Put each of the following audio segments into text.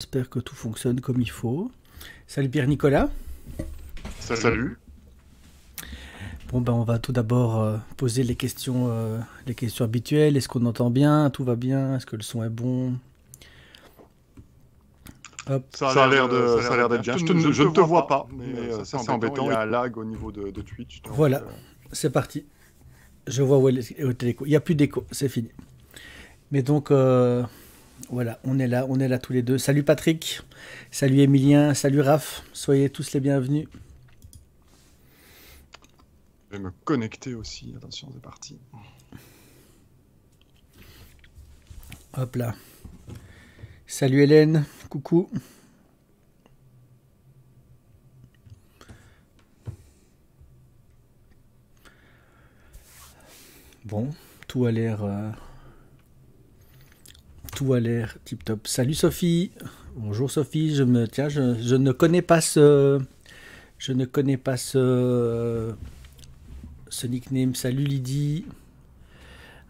J'espère que tout fonctionne comme il faut. Salut Pierre-Nicolas. Salut. Bon ben on va tout d'abord euh, poser les questions, euh, les questions habituelles. Est-ce qu'on entend bien? Tout va bien? Est-ce que le son est bon? Hop. Ça a l'air de, ça a l'air d'être bien. Je, ne te, vois pas, mais, euh, ça c'est embêtant. Il y a un lag au niveau de, Twitch. voilà, c'est parti. Je vois où est l'écho. Il n'y a plus d'écho, c'est fini. Mais donc voilà, on est là, on est là tous les deux. Salut Patrick, salut Emilien, salut Raph, soyez tous les bienvenus. Je vais me connecter aussi, attention, c'est parti. Hop là. Salut Hélène, coucou. Bon, tout a l'air... Euh, tout a l'air tip top. Salut Sophie. Bonjour Sophie. Je me tiens, je, ne connais pas ce, je ne connais pas ce, ce nickname. Salut Lydie.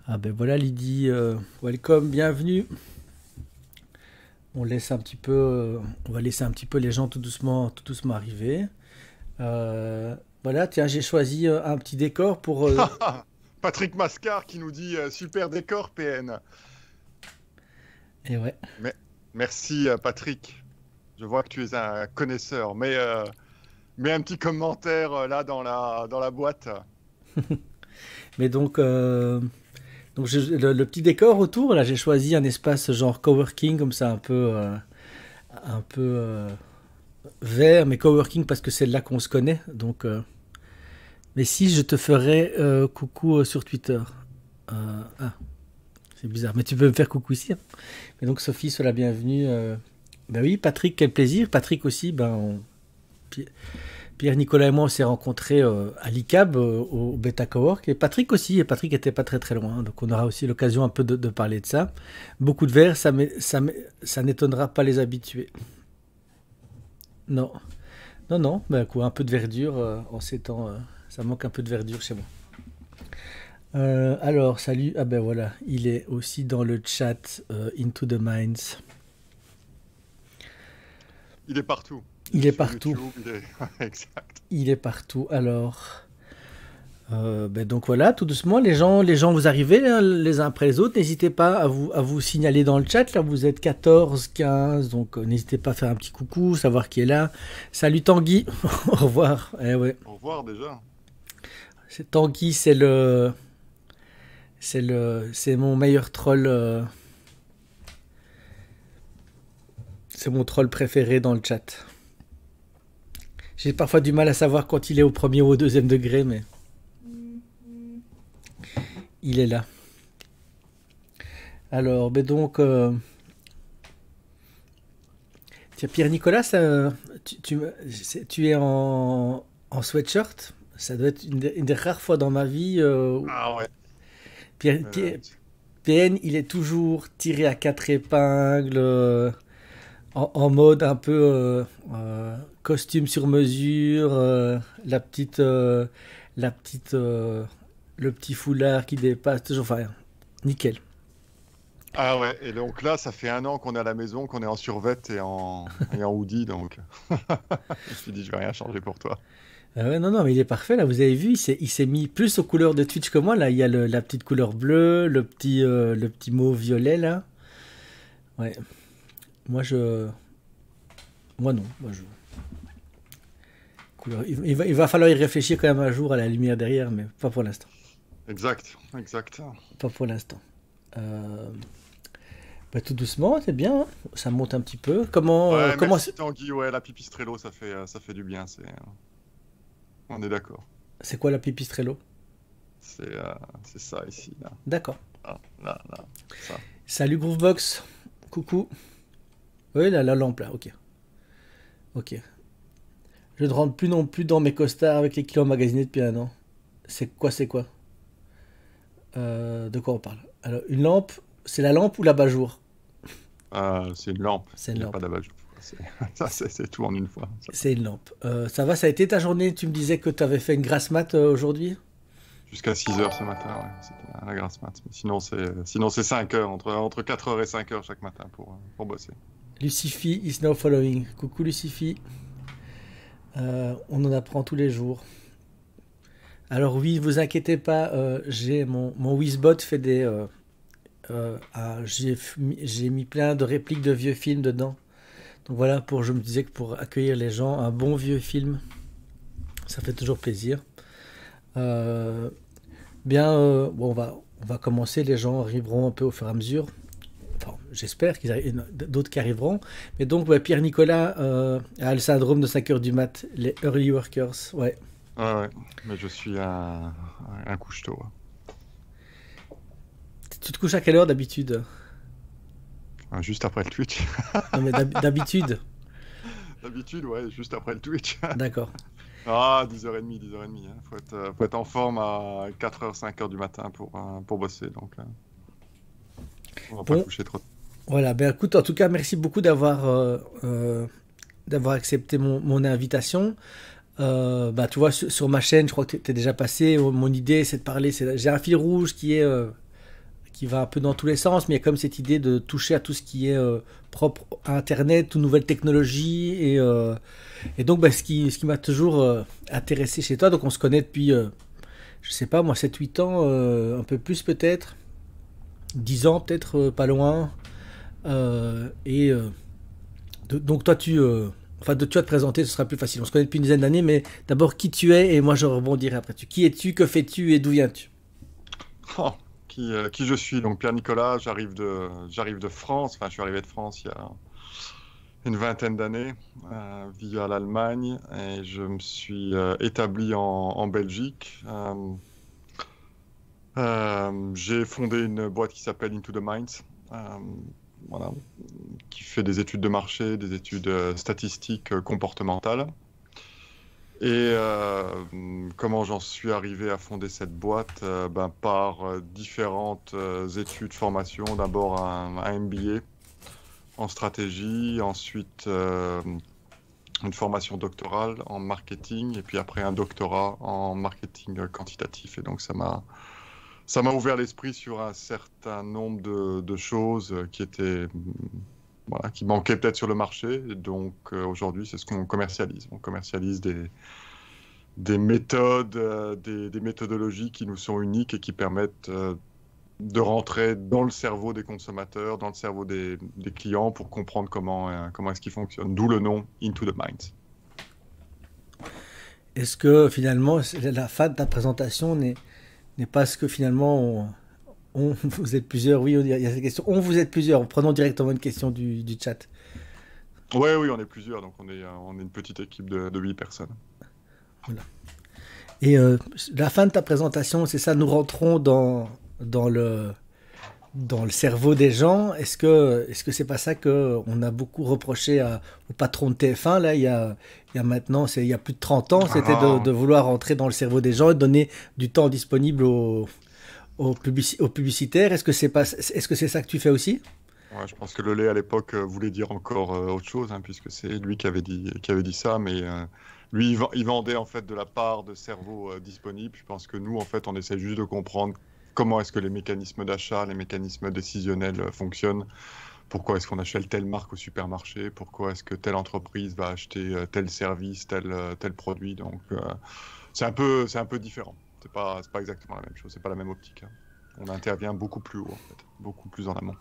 Ah ben voilà Lydie. Euh, welcome, bienvenue. On laisse un petit peu, euh, on va laisser un petit peu les gens tout doucement, tout doucement arriver. Euh, voilà, tiens, j'ai choisi un petit décor pour. Patrick Mascar qui nous dit super décor PN. Et ouais. Mais, merci euh, Patrick. Je vois que tu es un connaisseur. Mais euh, mets un petit commentaire euh, là dans la, dans la boîte. mais donc, euh, donc le, petit décor autour, là j'ai choisi un espace genre coworking comme ça un peu, un peu vert, mais coworking parce que c'est là qu'on se connaît. Donc, mais si je te ferais coucou sur Twitter. ah. C'est bizarre, mais tu peux me faire coucou ici. Hein. Mais donc Sophie, sois la bienvenue. Euh... Ben oui, Patrick, quel plaisir. Patrick aussi, ben Pierre, Nicolas et moi, on s'est rencontrés euh, à l'ICAB, euh, au Beta Cowork. Et Patrick aussi, et Patrick était pas très très loin. Donc on aura aussi l'occasion un peu de, parler de ça. Beaucoup de verres, ça, ça, n'étonnera pas les habitués. Non. Non, non, ben, quoi, un peu de verdure en ces temps. ça manque un peu de verdure chez moi. Euh, alors, salut. Ah ben voilà, il est aussi dans le chat euh, Into the Minds. Il est partout. Il, est partout. il, est... partout. Alors, euh, ben donc voilà, tout doucement, les gens, les gens vous arrivez hein, les uns après les autres. N'hésitez pas à vous, à vous signaler dans le chat. Là, vous êtes 14, 15, donc n'hésitez pas à faire un petit coucou, savoir qui est là. Salut Tanguy. Au revoir. Eh ouais. Au revoir déjà. Tanguy, c'est le c'est mon meilleur troll. Euh, c'est mon troll préféré dans le chat. J'ai parfois du mal à savoir quand il est au premier ou au deuxième degré, mais il est là. Alors, ben donc, euh, tiens, Pierre Nicolas, tu, es en, en sweatshirt? Ça doit être une, des rares fois dans ma vie. Euh, ah ouais. PN, il est toujours tiré à quatre épingles, euh, en, mode un peu euh, euh, costume sur mesure, la petite, la petite, le petit foulard qui dépasse, toujours, enfin, nickel. Ah ouais, et donc là, ça fait un an qu'on est à la maison, qu'on est en survette et en, et en hoodie, donc je me suis dit, je vais rien changer pour toi. Ah non, non, mais il est parfait. Là, vous avez vu, il s'est mis plus aux couleurs de Twitch que moi. Là, il y a la petite couleur bleue, le petit, euh, le petit mot violet, là. Ouais. Moi, je. Moi, non. Moi, je. Couleur... Il, va, il va falloir y réfléchir quand même un jour à la lumière derrière, mais pas pour l'instant. Exact, exact. Pas pour l'instant. Euh... Bah, tout doucement, c'est bien. Hein. ça monte un petit peu. Comment. Ouais, euh, comment... Tanguy, ouais, la pipistrello, ça fait, ça fait du bien. C'est. On est d'accord. C'est quoi la pipistrello? Euh, C'est ça ici. D'accord. Ah, là, là, Salut Groovebox. Coucou. Oui, là, la lampe, là, ok. Ok. Je ne rentre plus non plus dans mes costards avec les kilos emmagasinés depuis un an. C'est quoi, c'est quoi? Euh, De quoi on parle? Alors, une lampe, c'est la lampe ou l'abat-jour euh, C'est une lampe. C'est une lampe. Pas d'abat-jour. c'est tout en une fois. C'est une lampe. Euh, ça va, ça a été ta journée? Tu me disais que tu avais fait une grasse mat euh, aujourd'hui? Jusqu'à 6h ce matin, ouais. C'était la grasse mat. sinon, c'est 5 heures, entre, entre 4h et 5h chaque matin pour, pour bosser. Lucifi is now following. Coucou Lucifi. Euh, on en apprend tous les jours. Alors oui, ne vous inquiétez pas, euh, j'ai mon, mon Wizbot fait des... Euh, ah, j'ai mis plein de répliques de vieux films dedans. Donc voilà, pour, je me disais que pour accueillir les gens, un bon vieux film, ça fait toujours plaisir. bien, bon, on va, on va commencer, les gens arriveront un peu au fur et à mesure. Enfin, j'espère qu'il y en a d'autres qui arriveront. Mais donc, Pierre Nicolas euh, a le syndrome de 5 heures du mat, les early workers. Ouais. Ah ouais, mais je suis un, un couche-tôt. Tu te couches à quelle heure d'habitude? Ah, Juste après le Twitch. non, mais d'habitude D'habitude, ouais, juste après le Twitch. D'accord. Ah, 10h30, 10h30. Hein. Faut, être, euh, faut être en forme à 4h, 5h du matin pour, euh, pour bosser. Donc, euh, on va pas coucher trop. Voilà, ben écoute, en tout cas, merci beaucoup d'avoir d'avoir accepté mon, mon invitation. bah, tu vois, sur, ma chaîne, je crois que tu es déjà passé. Mon idée, c'est de parler. J'ai un fil rouge qui est qui va un peu dans tous les sens, mais il y a comme cette idée de toucher à tout ce qui est euh, propre à Internet, toute nouvelle technologie. Et, euh, et donc, bah, ce qui, m'a toujours euh, intéressé chez toi, donc on se connaît depuis, je sais pas, moi, 7-8 ans, un peu plus peut-être, 10 ans peut-être, pas loin. et donc, toi, tu. Enfin, de vas te présenter, ce sera plus facile. On se connaît depuis une dizaine d'années, mais d'abord qui tu es, et moi je rebondirai après. Tu. Qui es-tu, que fais-tu? Et d'où viens-tu? Oh. Euh, qui, je suis. Donc Pierre Nicolas, j'arrive de, j'arrive de France. Enfin, je suis arrivé de France il y a une vingtaine d'années euh, via l'Allemagne et je me suis euh, établi en, Belgique. j'ai fondé une boîte qui s'appelle Into the Minds, qui fait des études de marché, des études statistiques comportementales. Et euh, comment j'en suis arrivé à fonder cette boîte euh, ben, Par euh, différentes études, formations. D'abord un, MBA en stratégie, ensuite une formation doctorale en marketing, et puis après un doctorat en marketing quantitatif. Et donc ça m'a ça m'a ouvert l'esprit sur un certain nombre de, de choses qui étaient qui manquait peut-être sur le marché. donc euh, aujourd'hui, c'est ce qu'on commercialise. On commercialise des, des méthodes, euh, des, méthodologies qui nous sont uniques et qui permettent euh, de rentrer dans le cerveau des consommateurs, dans le cerveau des, clients pour comprendre comment, comment est-ce qu'ils fonctionnent. D'où le nom Into the Minds. Est-ce que finalement, la fin de ta présentation n'est pas ce que finalement on, vous êtes plusieurs, oui, il y a cette question. On vous êtes plusieurs. Prenons directement une question du, chat. Oui, oui, on est plusieurs, donc on est, euh, on est une petite équipe de, de 8 personnes. Voilà. Et euh, la fin de ta présentation, c'est ça, nous rentrons dans, dans, le, dans le cerveau des gens. Est-ce que est-ce que c'est pas ça que on a beaucoup reproché au patron de TF1 là il y a, il y a maintenant c'est il y a plus de 30 ans, c'était de, ah. de, vouloir rentrer dans le cerveau des gens et donner du temps disponible aux, aux, publicitaires. Est-ce que c'est pas, est-ce que c'est ça que tu fais aussi? Ouais, je pense que le lait à l'époque euh, voulait dire encore euh, autre chose, hein, puisque c'est lui qui avait dit, qui avait dit ça, mais euh, lui, il, vendait en fait de la part de cerveau disponible. Je pense que nous, en fait, on essaie juste de comprendre comment est-ce que les mécanismes d'achat, les mécanismes décisionnels fonctionnent. Pourquoi est-ce qu'on achète telle marque au supermarché? Pourquoi est-ce que telle entreprise va acheter tel service, tel, tel produit? Donc, c'est un un peu différent. C'est pas, pas exactement la même chose, c'est pas la même optique. Hein. On intervient beaucoup plus haut, en fait, beaucoup plus en amont.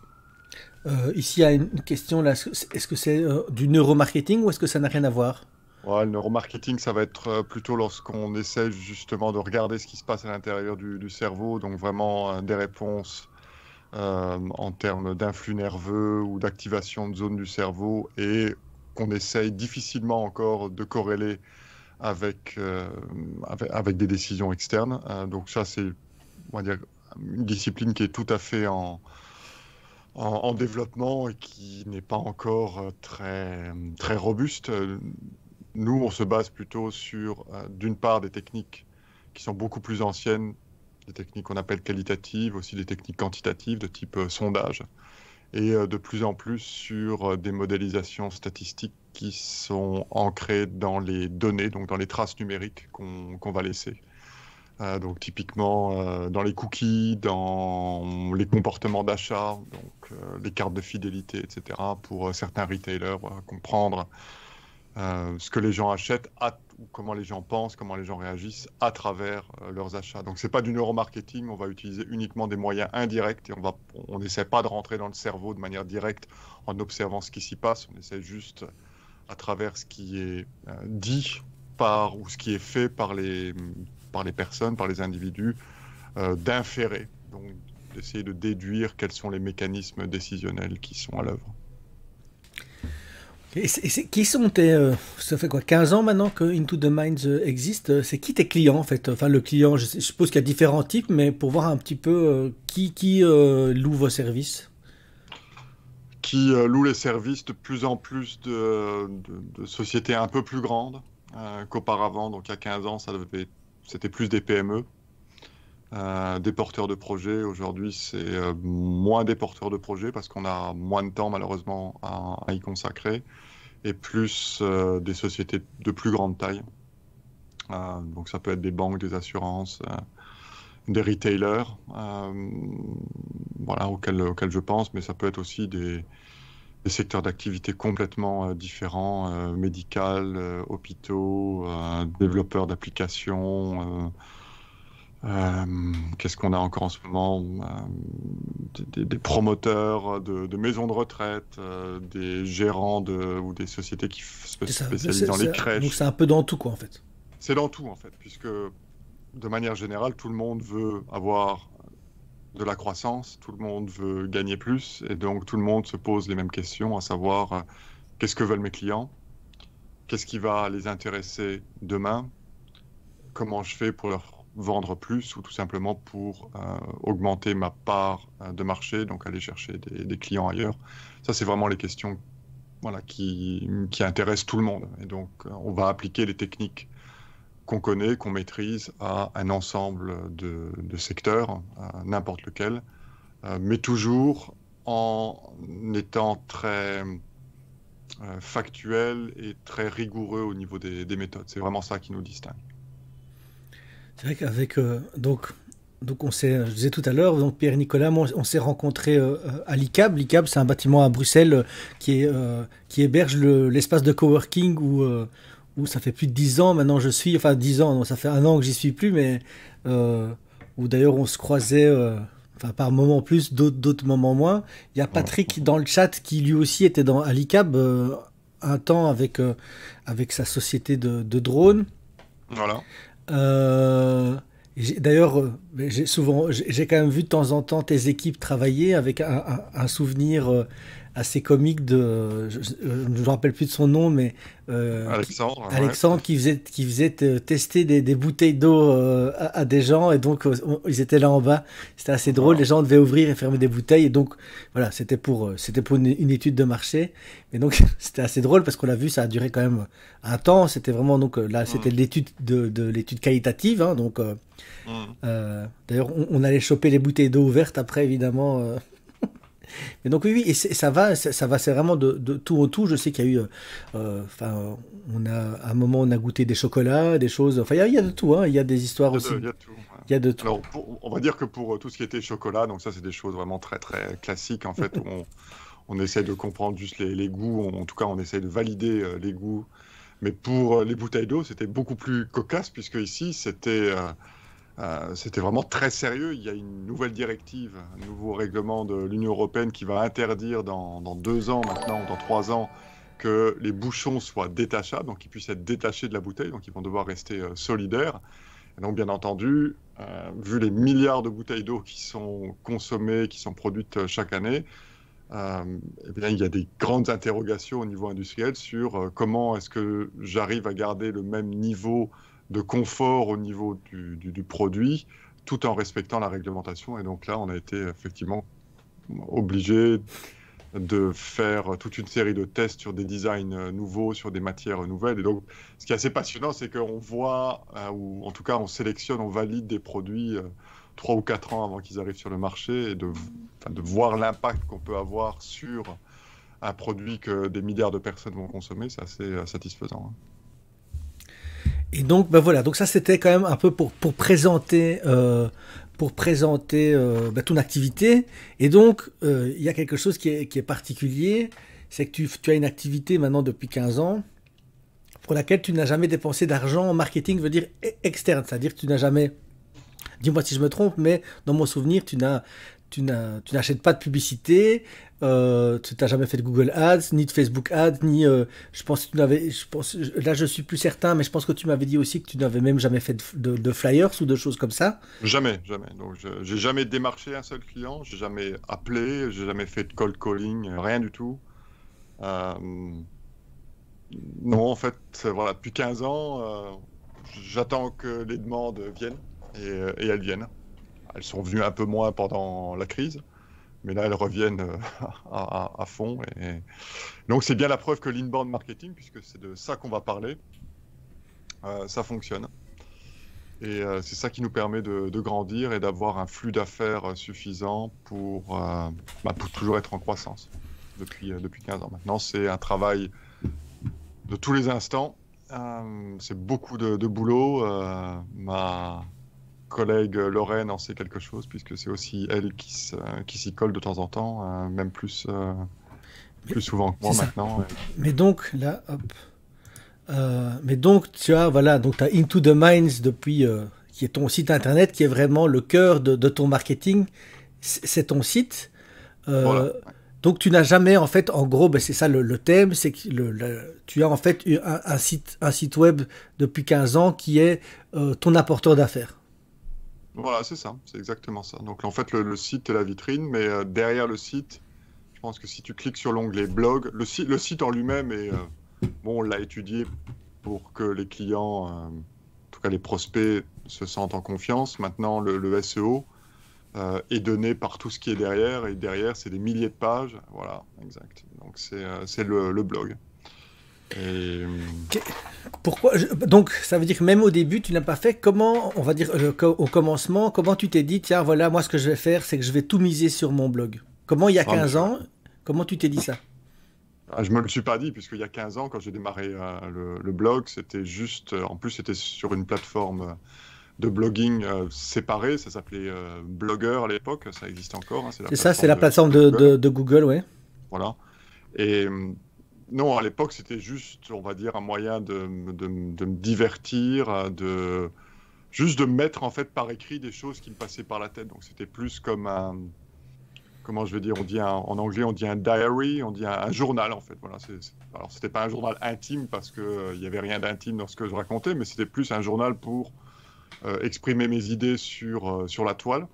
Euh, ici, il y a une question là. Est-ce que c'est euh, du neuromarketing ou est-ce que ça n'a rien à voir? Ouais, Le neuromarketing, ça va être euh, plutôt lorsqu'on essaie justement de regarder ce qui se passe à l'intérieur du, cerveau, donc vraiment des réponses en termes d'influx nerveux ou d'activation de zones du cerveau et qu'on essaye difficilement encore de corréler euh, avec, avec, des décisions externes. Euh, donc ça, c'est une discipline qui est tout à fait en, en, développement et qui n'est pas encore euh, très, très robuste. Nous, on se base plutôt sur, d'une part, des techniques qui sont beaucoup plus anciennes, des techniques qu'on appelle qualitatives, aussi des techniques quantitatives de type sondage, et de plus en plus sur des modélisations statistiques qui sont ancrés dans les données, donc dans les traces numériques qu'on va laisser. donc typiquement dans les cookies, dans les comportements d'achat, donc les cartes de fidélité, etc. Pour certains retailers, comprendre ce que les gens achètent à comment les gens pensent, comment les gens réagissent à travers euh, leurs achats. Donc c'est pas du neuromarketing, on va utiliser uniquement des moyens indirects et on va, on n'essaie pas de rentrer dans le cerveau de manière directe en observant ce qui s'y passe. On essaie juste à travers ce qui est euh, dit par ou ce qui est fait par les par les personnes, par les individus, euh, d'inférer, donc d'essayer de déduire quels sont les mécanismes décisionnels qui sont à l'œuvre. Et, qui sont tes. Euh, ça fait quoi 15 ans maintenant que Into the Minds existe C'est qui tes clients en fait Enfin, le client, je, suppose qu'il y a différents types, mais pour voir un petit peu qui, qui loue vos services Qui loue les services de plus en plus de, sociétés un peu plus grandes qu'auparavant. Donc, il y a 15 ans, c'était plus des PME. des porteurs de projets. Aujourd'hui, c'est moins des porteurs de projets parce qu'on a moins de temps malheureusement à y consacrer et plus euh, des sociétés de plus grande taille. Euh, donc ça peut être des banques, des assurances, euh, des retailers, voilà, auxquels, auxquels, je pense, mais ça peut être aussi des, secteurs d'activité complètement différents, médical, hôpitaux, développeurs d'applications, euh, qu'est-ce qu'on a encore en ce moment euh, des, promoteurs de, maisons de retraite, euh, des gérants de, ou des sociétés qui se spécialisent dans les crèches. Donc c'est un peu dans tout, quoi, en fait. C'est dans tout, en fait, puisque de manière générale, tout le monde veut avoir de la croissance, tout le monde veut gagner plus, et donc tout le monde se pose les mêmes questions, à savoir qu'est-ce que veulent mes clients, qu'est-ce qui va les intéresser demain, comment je fais pour leur vendre plus ou tout simplement pour euh, augmenter ma part euh, de marché, donc aller chercher des, clients ailleurs? Ça, c'est vraiment les questions qui, intéressent tout le monde. Et donc, euh, on va appliquer les techniques qu'on connaît, qu'on maîtrise à un ensemble de, secteurs, n'importe lequel, mais toujours en étant très factuel et très rigoureux au niveau des méthodes. C'est vraiment ça qui nous distingue. C'est vrai qu'avec euh, donc donc on s'est, je disais tout à l'heure, donc Pierre et Nicolas, on, s'est rencontrés euh, à l'ICAB. L'ICAB, c'est un bâtiment à Bruxelles euh, qui est qui héberge l'espace de coworking où où ça fait plus de dix ans maintenant je suis, enfin dix ans, non, ça fait un an que j'y suis plus, mais où d'ailleurs on se croisait. Enfin, par moments plus, d'autres moments moins. Il y a Patrick dans le chat qui lui aussi était dans à l'ICAB un temps avec avec sa société de, de drones. Voilà. Euh, d'ailleurs, euh, j'ai souvent, j'ai quand même vu de temps en temps tes équipes travailler avec un, souvenir euh, assez comique de, je ne me rappelle plus de son nom, mais euh, Alexandre, qui, Alexandre qui faisait qui faisait tester des, des bouteilles d'eau euh, à, des gens et donc ils étaient là en bas. C'était assez drôle. Les gens devaient ouvrir et fermer des bouteilles et donc voilà, c'était pour c'était pour une, étude de marché. Mais donc c'était assez drôle parce qu'on l'a vu, ça a duré quand même un temps. C'était vraiment donc là c'était l'étude de, de l'étude qualitative, hein, donc. Euh, d'ailleurs, on, on, allait choper les bouteilles d'eau ouvertes après, évidemment. Mais donc oui, oui et ça va, ça, va, c'est vraiment de, tout au tout. Je sais qu'il y a eu, euh, enfin, on a à un moment on a goûté des chocolats, des choses. Enfin, il y, a, de tout. Hein. Il y a des histoires aussi. Il y a tout. Il y a de tout. Alors, on va dire que pour euh, tout ce qui était chocolat, donc ça c'est des choses vraiment très très classiques en fait où on, on essaie de comprendre juste les, goûts. en tout cas, on essaie de valider euh, les goûts. Mais pour les bouteilles d'eau, c'était beaucoup plus cocasse puisque ici c'était euh, c'était vraiment très sérieux. Il y a une nouvelle directive, un nouveau règlement de l'Union européenne qui va interdire dans, deux ans maintenant, dans trois ans, que les bouchons soient détachables, donc qu'ils puissent être détachés de la bouteille, donc ils vont devoir rester euh, solidaires. Donc, bien entendu, euh, vu les milliards de bouteilles d'eau qui sont consommées, qui sont produites chaque année, eh bien, il y a des grandes interrogations au niveau industriel sur comment est-ce que j'arrive à garder le même niveau de confort au niveau du, produit, tout en respectant la réglementation. Et donc là, on a été effectivement obligé de faire toute une série de tests sur des designs nouveaux, sur des matières nouvelles. Et donc, ce qui est assez passionnant, c'est qu'on voit, euh, ou en tout cas, on sélectionne, on valide des produits euh, trois ou quatre ans avant qu'ils arrivent sur le marché et de, voir l'impact qu'on peut avoir sur un produit que des milliards de personnes vont consommer, c'est assez euh, satisfaisant. Hein. Et donc, ben voilà, donc ça c'était quand même un peu pour, pour présenter, euh, pour présenter euh, ben, ton activité. Et donc, euh, il y a quelque chose qui est, qui est particulier, c'est que tu, tu, as une activité maintenant depuis 15 ans pour laquelle tu n'as jamais dépensé d'argent en marketing, veut dire e-, externe, c'est-à-dire que tu n'as jamais, dis-moi si je me trompe, mais dans mon souvenir, tu n'as tu n'achètes pas de publicité, euh, tu n'as jamais fait de Google Ads, ni de Facebook Ads, ni euh, je pense que tu n'avais, là je suis plus certain, mais je pense que tu m'avais dit aussi que tu n'avais même jamais fait de, flyers ou de choses comme ça. Jamais, jamais. Donc j'ai jamais démarché un seul client, j'ai jamais appelé, j'ai jamais fait de cold calling, rien du tout. Euh, non, en fait, voilà, depuis 15 ans, j'attends que les demandes viennent et elles viennent. Elles sont venues un peu moins pendant la crise, mais là elles reviennent euh, à, fond. Donc c'est bien la preuve que l'inbound marketing, puisque c'est de ça qu'on va parler, euh, ça fonctionne. Et euh, c'est ça qui nous permet de, grandir et d'avoir un flux d'affaires suffisant pour, bah, pour, toujours être en croissance depuis, depuis 15 ans. Maintenant, c'est un travail de tous les instants. c'est beaucoup de, de boulot. Collègue Lorraine en sait quelque chose, puisque c'est aussi elle qui, s'y colle de temps en temps, euh, même plus, euh, plus souvent que moi maintenant. Mais donc, là, hop. Euh, mais donc, tu as, voilà, donc tu as Into the Minds depuis, qui est ton site internet, qui est vraiment le cœur de, ton marketing. C'est ton site. Donc, tu n'as jamais, en fait, en gros, ben, c'est ça le, thème, c'est que le, tu as en fait un, un, site, un site web depuis 15 ans qui est ton apporteur d'affaires. Voilà, c'est ça, c'est exactement ça. Donc en fait, le, site est la vitrine, mais euh, derrière le site, je pense que si tu cliques sur l'onglet blog, le, site, en lui-même est euh, bon, on l'a étudié pour que les clients, euh, en tout cas les prospects, se sentent en confiance. Maintenant, le, SEO est donné par tout ce qui est derrière, et derrière, c'est des milliers de pages. Voilà, exact. Donc c'est le, le blog. Pourquoi Donc, ça veut dire que même au début, tu n'as pas fait comment, on va dire, euh, au commencement, comment tu t'es dit, tiens, voilà, moi, ce que je vais faire, c'est que je vais tout miser sur mon blog? Comment, il y a 15 ah, ans, comment tu t'es dit ça? Ah, Je me le suis pas dit, puisqu'il y a 15 ans, quand j'ai démarré euh, le, blog, c'était juste, euh, en plus, c'était sur une plateforme de blogging séparée, ça s'appelait Blogger à l'époque, ça existe encore. Hein, c'est ça, c'est la plateforme de, de, de, Google, ouais. Voilà. Et non, à l'époque, c'était juste, on va dire, un moyen de, me divertir, de juste de mettre en fait par écrit des choses qui me passaient par la tête. Donc c'était plus comme un, comment je vais dire, on dit en anglais, on dit un diary, on dit un, journal en fait. Voilà, c'est, alors c'était pas un journal intime parce que euh, il y avait rien d'intime dans ce que je racontais, mais c'était plus un journal pour euh, exprimer mes idées sur euh, sur la toile.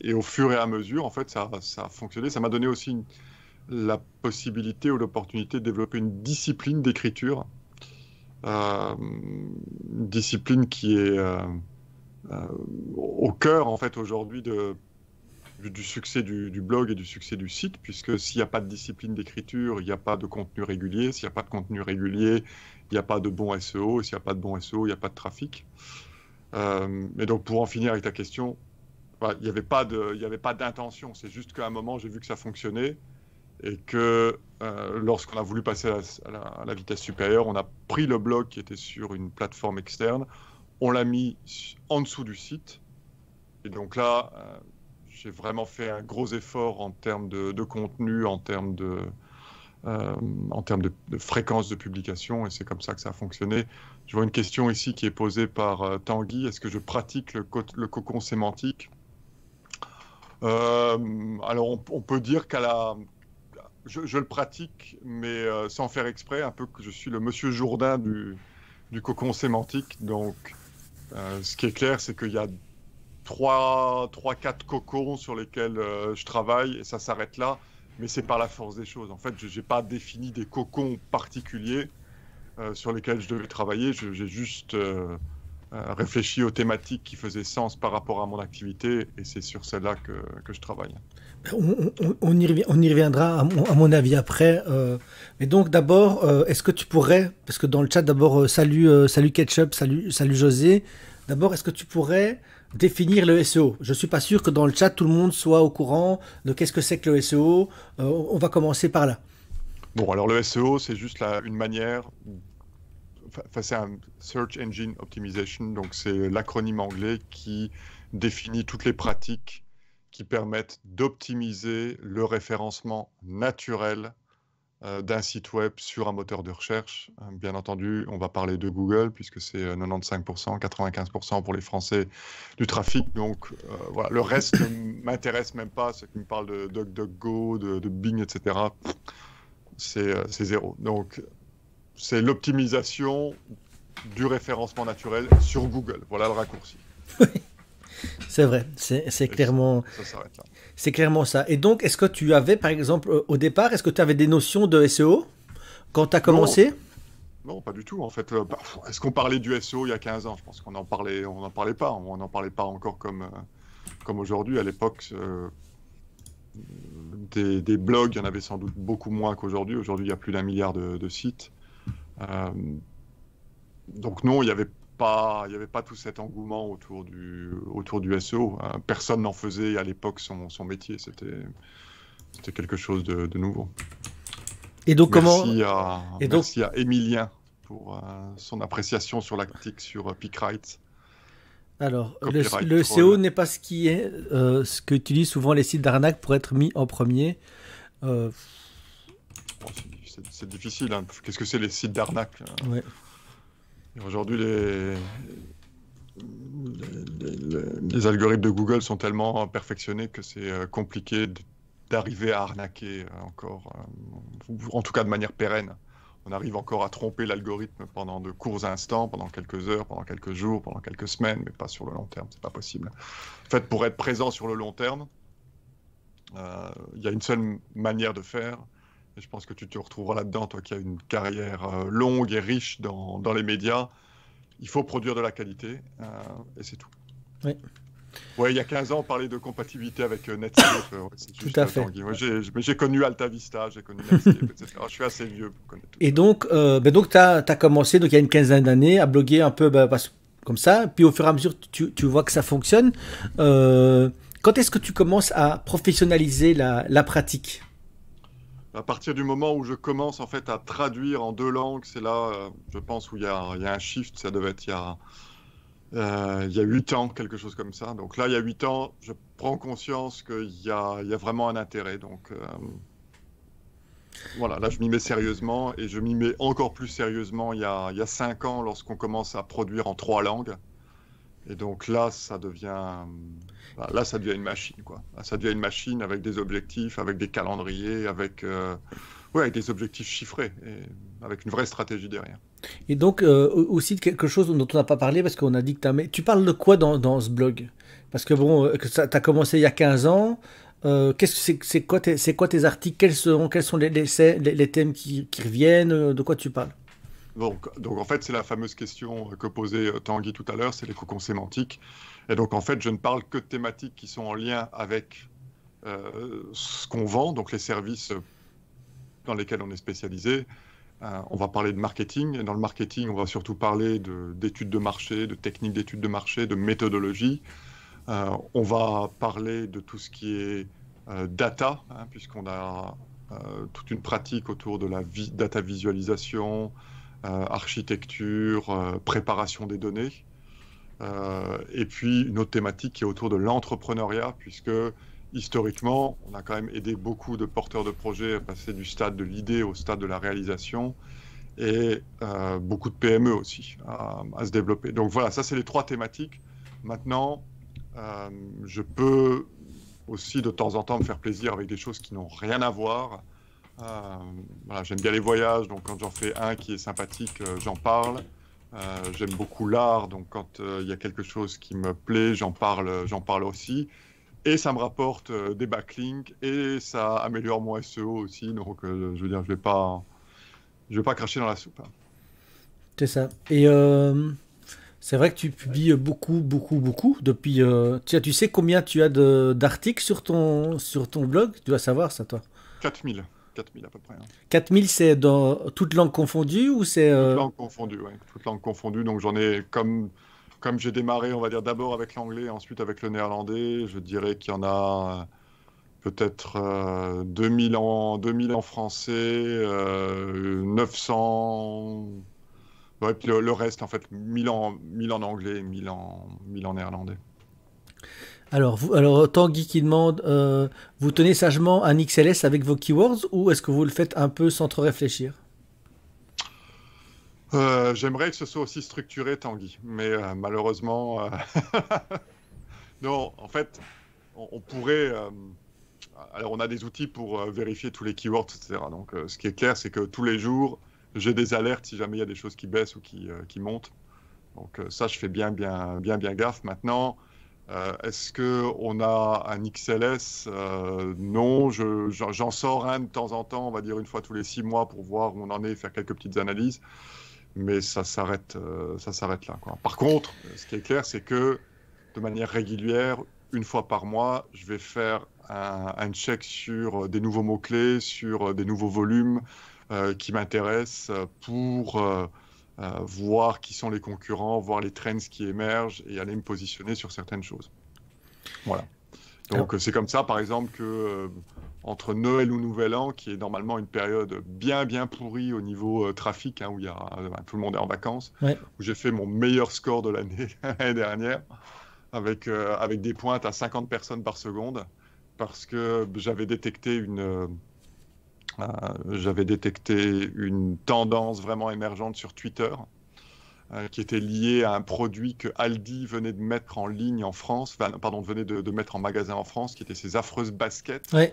et au fur et à mesure, en fait, ça, ça a fonctionné. Ça m'a donné aussi une, la possibilité ou l'opportunité de développer une discipline d'écriture, euh, une discipline qui est euh, euh, au cœur en fait aujourd'hui de, du, succès du, blog et du succès du site, puisque s'il n'y a pas de discipline d'écriture, il n'y a pas de contenu régulier, s'il n'y a pas de contenu régulier, il n'y a pas de bon SEO, s'il n'y a pas de bon SEO, il n'y a pas de trafic. mais donc pour en finir avec ta question, il n'y avait pas d'intention, c'est juste qu'à un moment j'ai vu que ça fonctionnait, et que euh, lorsqu'on a voulu passer à la, vitesse supérieure, on a pris le blog qui était sur une plateforme externe, on l'a mis en dessous du site. Et donc là, euh, j'ai vraiment fait un gros effort en termes de, contenu, en termes de, euh, en termes de, fréquence de publication, et c'est comme ça que ça a fonctionné. Je vois une question ici qui est posée par Tanguy. Est-ce que je pratique le, le cocon sémantique? Alors, on, on, peut dire qu'à la, je, le pratique, mais euh, sans faire exprès, un peu que je suis le monsieur Jourdain du, cocon sémantique. Donc, euh, ce qui est clair, c'est qu'il y a 3, 3 4 cocons sur lesquels euh, je travaille et ça s'arrête là. Mais c'est par la force des choses. En fait, je n'ai pas défini des cocons particuliers sur lesquels je devais travailler. J'ai juste réfléchi aux thématiques qui faisaient sens par rapport à mon activité et c'est sur celle-là que je travaille. On, y, reviendra, à mon, avis, après. Euh. mais donc, d'abord, euh, est-ce que tu pourrais, parce que dans le chat, d'abord, euh, salut, salut Ketchup, salut, salut José. D'abord, est-ce que tu pourrais définir le SEO Je ne suis pas sûr que dans le chat, tout le monde soit au courant de qu'est-ce que c'est que le SEO. on va commencer par là. Bon, alors le SEO, c'est juste une manière c'est un Search Engine Optimization, donc c'est l'acronyme anglais qui définit toutes les pratiques qui permettent d'optimiser le référencement naturel euh, d'un site web sur un moteur de recherche. Euh, bien entendu, on va parler de Google puisque c'est 95%, 95% pour les Français du trafic. Donc le reste ne m'intéresse même pas. Ceux qui me parlent de DuckDuckGo, de, de Bing, etc., c'est zéro. Donc c'est l'optimisation du référencement naturel sur Google. Voilà le raccourci. c'est vrai, c'est clairement, c'est clairement ça. Et donc, est-ce que tu avais, par exemple, euh, au départ, est-ce que tu avais des notions de SEO quand tu as commencé? Non. pas du tout. En fait, euh, bah, est-ce qu'on parlait du SEO il y a 15 ans? Je pense qu'on n'en parlait, on n'en parlait pas. On n'en parlait pas encore comme, euh, comme aujourd'hui. À l'époque, des, blogs, il y en avait sans doute beaucoup moins qu'aujourd'hui. Aujourd'hui, il y a plus d'un milliard de sites. Donc non, il n'y avait pas, il y avait pas tout cet engouement autour du, autour du SEO. Hein. Personne n'en faisait à l'époque son, son, métier. C'était, quelque chose de, nouveau. Et donc merci comment à, Et merci donc... à Emilien pour euh, son appréciation sur l'article sur euh, PeakRight. Alors, le, SEO n'est pas ce qui est ce qu'utilisent souvent les sites d'arnaque pour être mis en premier c'est difficile. Hein. Qu'est-ce que c'est les sites d'arnaque Aujourd'hui, les... Algorithmes de Google sont tellement perfectionnés que c'est euh, compliqué d'arriver à arnaquer euh, encore, euh, en tout cas de manière pérenne. On arrive encore à tromper l'algorithme pendant de courts instants, pendant quelques heures, pendant quelques jours, pendant quelques semaines, mais pas sur le long terme, c'est pas possible. En fait, pour être présent sur le long terme, il y a une seule manière de faire, et je pense que tu te retrouveras là-dedans, toi qui as une carrière euh, longue et riche dans, dans, les médias. Il faut produire de la qualité, euh, et c'est tout. Oui. Ouais, il y a 15 ans, on parlait de compatibilité avec euh, Netscape. tout à fait. J'ai connu AltaVista, j'ai connu Netscape, etc. Je suis assez vieux pour connaître tout Et donc, ben donc tu as, as, commencé donc, il y a une quinzaine d'années à bloguer un peu bah, comme ça, puis au fur et à mesure, tu, tu vois que ça fonctionne. quand est-ce que tu commences à professionnaliser la, la pratique? À partir du moment où je commence en fait à traduire en deux langues, c'est là, euh, je pense, où il y, a, un shift. Ça devait être il y a euh, y a 8 ans, quelque chose comme ça. Donc là, il y a 8 ans, je prends conscience qu'il y, y a, vraiment un intérêt. Donc euh, voilà, là, je m'y mets sérieusement et je m'y mets encore plus sérieusement il y a, il y a 5 ans lorsqu'on commence à produire en trois langues. Et donc là, ça devient, bah, là, ça devient une machine, quoi. ça devient une machine avec des objectifs, avec des calendriers, avec, euh, ouais, avec des objectifs chiffrés, et avec une vraie stratégie derrière. Et donc euh, aussi de quelque chose dont on n'a pas parlé parce qu'on a dit que as... tu parles de quoi dans, dans ce blog? Parce que bon, euh, que ça as commencé il y a 15 ans. qu'est-ce que c'est, c'est quoi, tes, quoi tes articles? Quels sont, quels sont les, les, les thèmes qui, qui reviennent? De quoi tu parles? Donc, donc, en fait, c'est la fameuse question que posait euh, Tanguy tout à l'heure, c'est les cocons sémantiques. Et donc en fait, je ne parle que de thématiques qui sont en lien avec euh, ce qu'on vend, donc les services dans lesquels on est spécialisé. Euh, on va parler de marketing, et dans le marketing, on va surtout parler d'études de, marché, de techniques d'études de marché, de méthodologie. on va parler de tout ce qui est data, hein, puisqu'on a toute une pratique autour de la data visualisation, euh, architecture, euh, préparation des données. Euh, et puis une autre thématique qui est autour de l'entrepreneuriat, puisque historiquement, on a quand même aidé beaucoup de porteurs de projets à passer du stade de l'idée au stade de la réalisation, et beaucoup de PME aussi à, se développer. Donc voilà, ça c'est les trois thématiques. Maintenant, je peux aussi de temps en temps me faire plaisir avec des choses qui n'ont rien à voir. Euh, j'aime bien les voyages, donc quand j'en fais un qui est sympathique, euh, j'en parle. Euh, j'aime beaucoup l'art, donc quand il y a quelque chose qui me plaît, j'en parle, j'en parle aussi. Et ça me rapporte des backlinks et ça améliore mon SEO aussi. Donc, je veux dire, je vais pas, je vais pas cracher dans la soupe. Hein. C'est ça. Et c'est vrai que tu publies beaucoup, beaucoup, beaucoup depuis. Tu, tu sais combien tu as d'articles sur ton, sur ton blog? Tu dois savoir ça, toi 4000. 4000 à peu près. 4000, hein. c'est dans toute langue confondue ou c'est... Euh... Toute langue confondue, oui. Toute langue confondue. Donc j'en ai, comme, comme j'ai démarré, on va dire d'abord avec l'anglais, ensuite avec le néerlandais, je dirais qu'il y en a peut-être euh, 2000, en, 2000 en français, euh, 900... Ouais, puis le, le reste, en fait, 1000 en, 1000 en anglais, 1000 en, 1000 en néerlandais. Alors, vous, alors Tanguy qui demande, euh, vous tenez sagement un XLS avec vos keywords ou est-ce que vous le faites un peu sans trop réfléchir? Euh, J'aimerais que ce soit aussi structuré, Tanguy, mais euh, malheureusement, non. En fait, on, pourrait. alors, on a des outils pour vérifier tous les keywords, etc. Donc, ce qui est clair, c'est que tous les jours, j'ai des alertes si jamais il y a des choses qui baissent ou qui, qui montent. Donc, ça, je fais bien, bien, bien, bien gaffe. Maintenant, euh, est-ce que on a un XLS Euh, Non, je- j'en sors un de temps en temps, on va dire une fois tous les six mois pour voir où on en est, faire quelques petites analyses mais ça s'arrête euh, là. Par contre, ce qui est clair, c'est que de manière régulière, une fois par mois, je vais faire un, un check sur des nouveaux mots-clés, sur des nouveaux volumes euh, qui m'intéressent euh, pour euh, euh, voir qui sont les concurrents, voir les trends qui émergent et aller me positionner sur certaines choses. Voilà. Donc c'est comme ça, par exemple, que euh, entre Noël ou Nouvel An, qui est normalement une période bien bien pourrie au niveau euh, trafic, hein, où il y a, euh, tout le monde est en vacances, Ouais. où j'ai fait mon meilleur score de l'année dernière, avec, avec des pointes à 50 personnes par seconde, parce que j'avais détecté une, euh, j'avais détecté une tendance vraiment émergente sur Twitter, euh, qui était liée à un produit que Aldi venait de mettre en ligne en France, enfin, pardon, venait de, de mettre en magasin en France, qui étaient ces affreuses baskets. Ouais.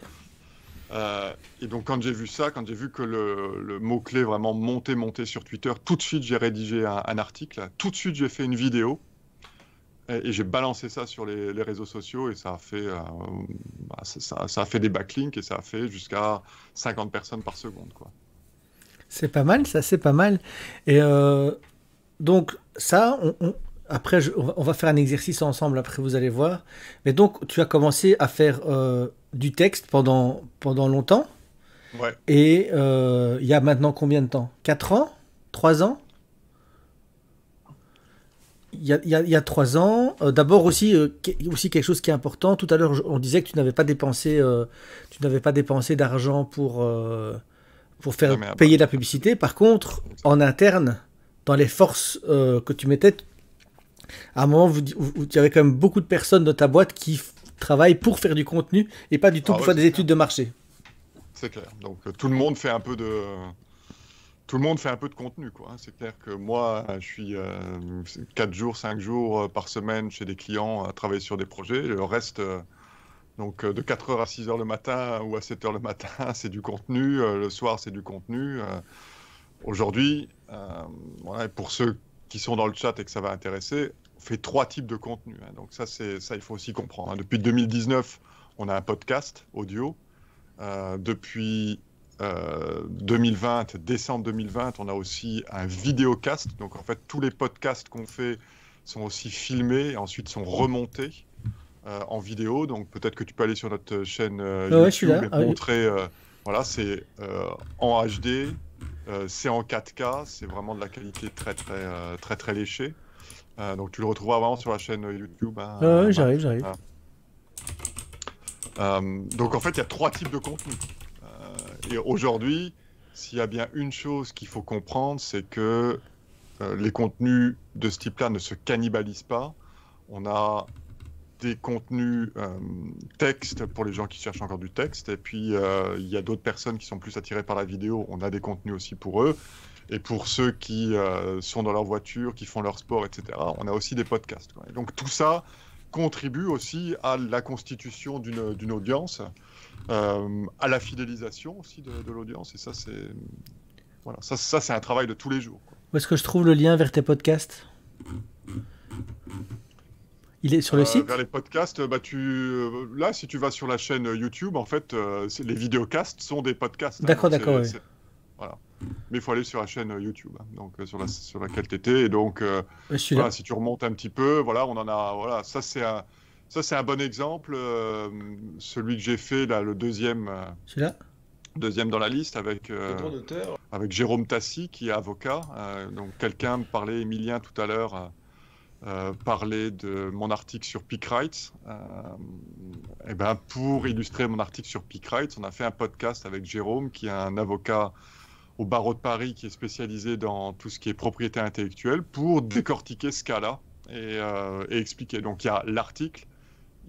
Euh, et donc quand j'ai vu ça, quand j'ai vu que le, le mot-clé vraiment montait, montait sur Twitter, tout de suite j'ai rédigé un, un article, tout de suite j'ai fait une vidéo et, et j'ai balancé ça sur les, les réseaux sociaux et ça a fait, euh, bah, ça, a fait des backlinks et ça a fait jusqu'à 50 personnes par seconde. Quoi. C'est pas mal, ça, c'est pas mal. Et euh, donc, ça, on, on- après, je- on va- faire un exercice ensemble, après vous allez voir. Mais donc, tu as commencé à faire euh, du texte pendant, pendant longtemps. Ouais. Et il y a maintenant combien de temps? 4 ans? 3 ans? Il y, a, il y a- il y a trois ans. Euh, D'abord aussi, euh, aussi quelque chose qui est important. Tout à l'heure, on disait que tu n'avais pas dépensé, euh, tu n'avais pas dépensé d'argent pour pour faire Non, payer la publicité. Par contre, en interne, dans les forces que tu mettais, à un moment, vous, vous- vous- il y avait quand même beaucoup de personnes dans ta boîte qui travaillent pour faire du contenu et pas du tout Ah pour ouais, faire des études de marché. C'est clair. Donc tout le monde fait un peu de tout le monde fait un peu de contenu hein. C'est clair que moi je suis euh, 4 jours, 5 jours euh, par semaine chez des clients à travailler sur des projets. Le reste euh, donc euh, de 4h à 6h le matin ou à 7h le matin, c'est du contenu, le soir c'est du contenu. Aujourd'hui, voilà, pour ceux qui sont dans le chat et que ça va intéresser, on fait trois types de contenu. hein. Donc ça ça il faut aussi comprendre. hein. Depuis 2019, on a un podcast audio. Depuis euh, 2020, décembre 2020, on a aussi un vidéocast. Donc en fait, tous les podcasts qu'on fait sont aussi filmés et ensuite sont remontés euh, en vidéo. Donc peut-être que tu peux aller sur notre chaîne euh, ouais, suis YouTube et Ah montrer. euh, voilà, c'est euh, en HD, euh, c'est en 4K, c'est vraiment de la qualité très très euh, très très léchée. Euh, donc tu le retrouveras vraiment sur la chaîne YouTube. hein, ouais, Matt. j'arrive, j'arrive. Ah. Euh, donc en fait, il y a trois types de contenus. Et aujourd'hui, s'il y a bien une chose qu'il faut comprendre, c'est que euh, les contenus de ce type-là ne se cannibalisent pas. On a des contenus euh, texte pour les gens qui cherchent encore du texte, et puis euh, il y a d'autres personnes qui sont plus attirées par la vidéo. On a des contenus aussi pour eux. Et pour ceux qui euh, sont dans leur voiture, qui font leur sport, etc., on a aussi des podcasts. donc tout ça, contribue aussi à la constitution d'une audience, à la fidélisation aussi de, de l'audience. Et ça, c'est voilà, ça, ça c'est un travail de tous les jours. quoi. Où est-ce que je trouve le lien vers tes podcasts? Il est sur le Euh, site? Vers les podcasts, bah, tu, euh, là, si tu vas sur la chaîne YouTube, en fait, euh, les vidéocasts sont des podcasts. hein. D'accord, d'accord, oui. Voilà. Mais il faut aller sur la chaîne YouTube, hein, donc euh, sur, la, sur laquelle tu étais. Et donc, euh. Voilà, si tu remontes un petit peu, voilà, on en a, voilà, ça c'est un, ça c'est un bon exemple. euh, celui que j'ai fait là, le deuxième, euh, Celui-là deuxième dans la liste avec euh, avec Jérôme Tassi qui est avocat. euh, donc quelqu'un me parlait, Emilien tout à l'heure, parlait de mon article sur Peak Rights. Euh, et ben pour illustrer mon article sur Peak Rights, on a fait un podcast avec Jérôme qui est un avocat au barreau de Paris qui est spécialisé dans tout ce qui est propriété intellectuelle pour décortiquer ce cas-là et, et, expliquer. Donc il y a l'article,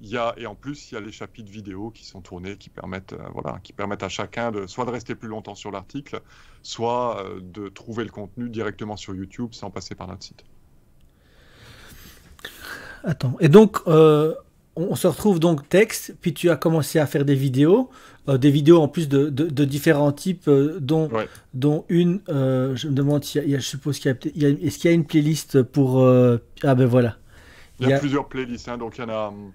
il y a, et en plus, il y a les chapitres vidéo qui sont tournés, qui permettent, euh, voilà, qui permettent à chacun de soit de rester plus longtemps sur l'article, soit euh, de trouver le contenu directement sur YouTube sans passer par notre site. Attends, et donc euh, on, se retrouve donc texte, puis tu as commencé à faire des vidéos, des vidéos en plus de, de, différents types, dont, dont une, je me demande a, je suppose qu'il y a, est-ce qu'il y a une playlist pour, ah ben voilà. Il y a, plusieurs playlists, hein, donc il y en a hum,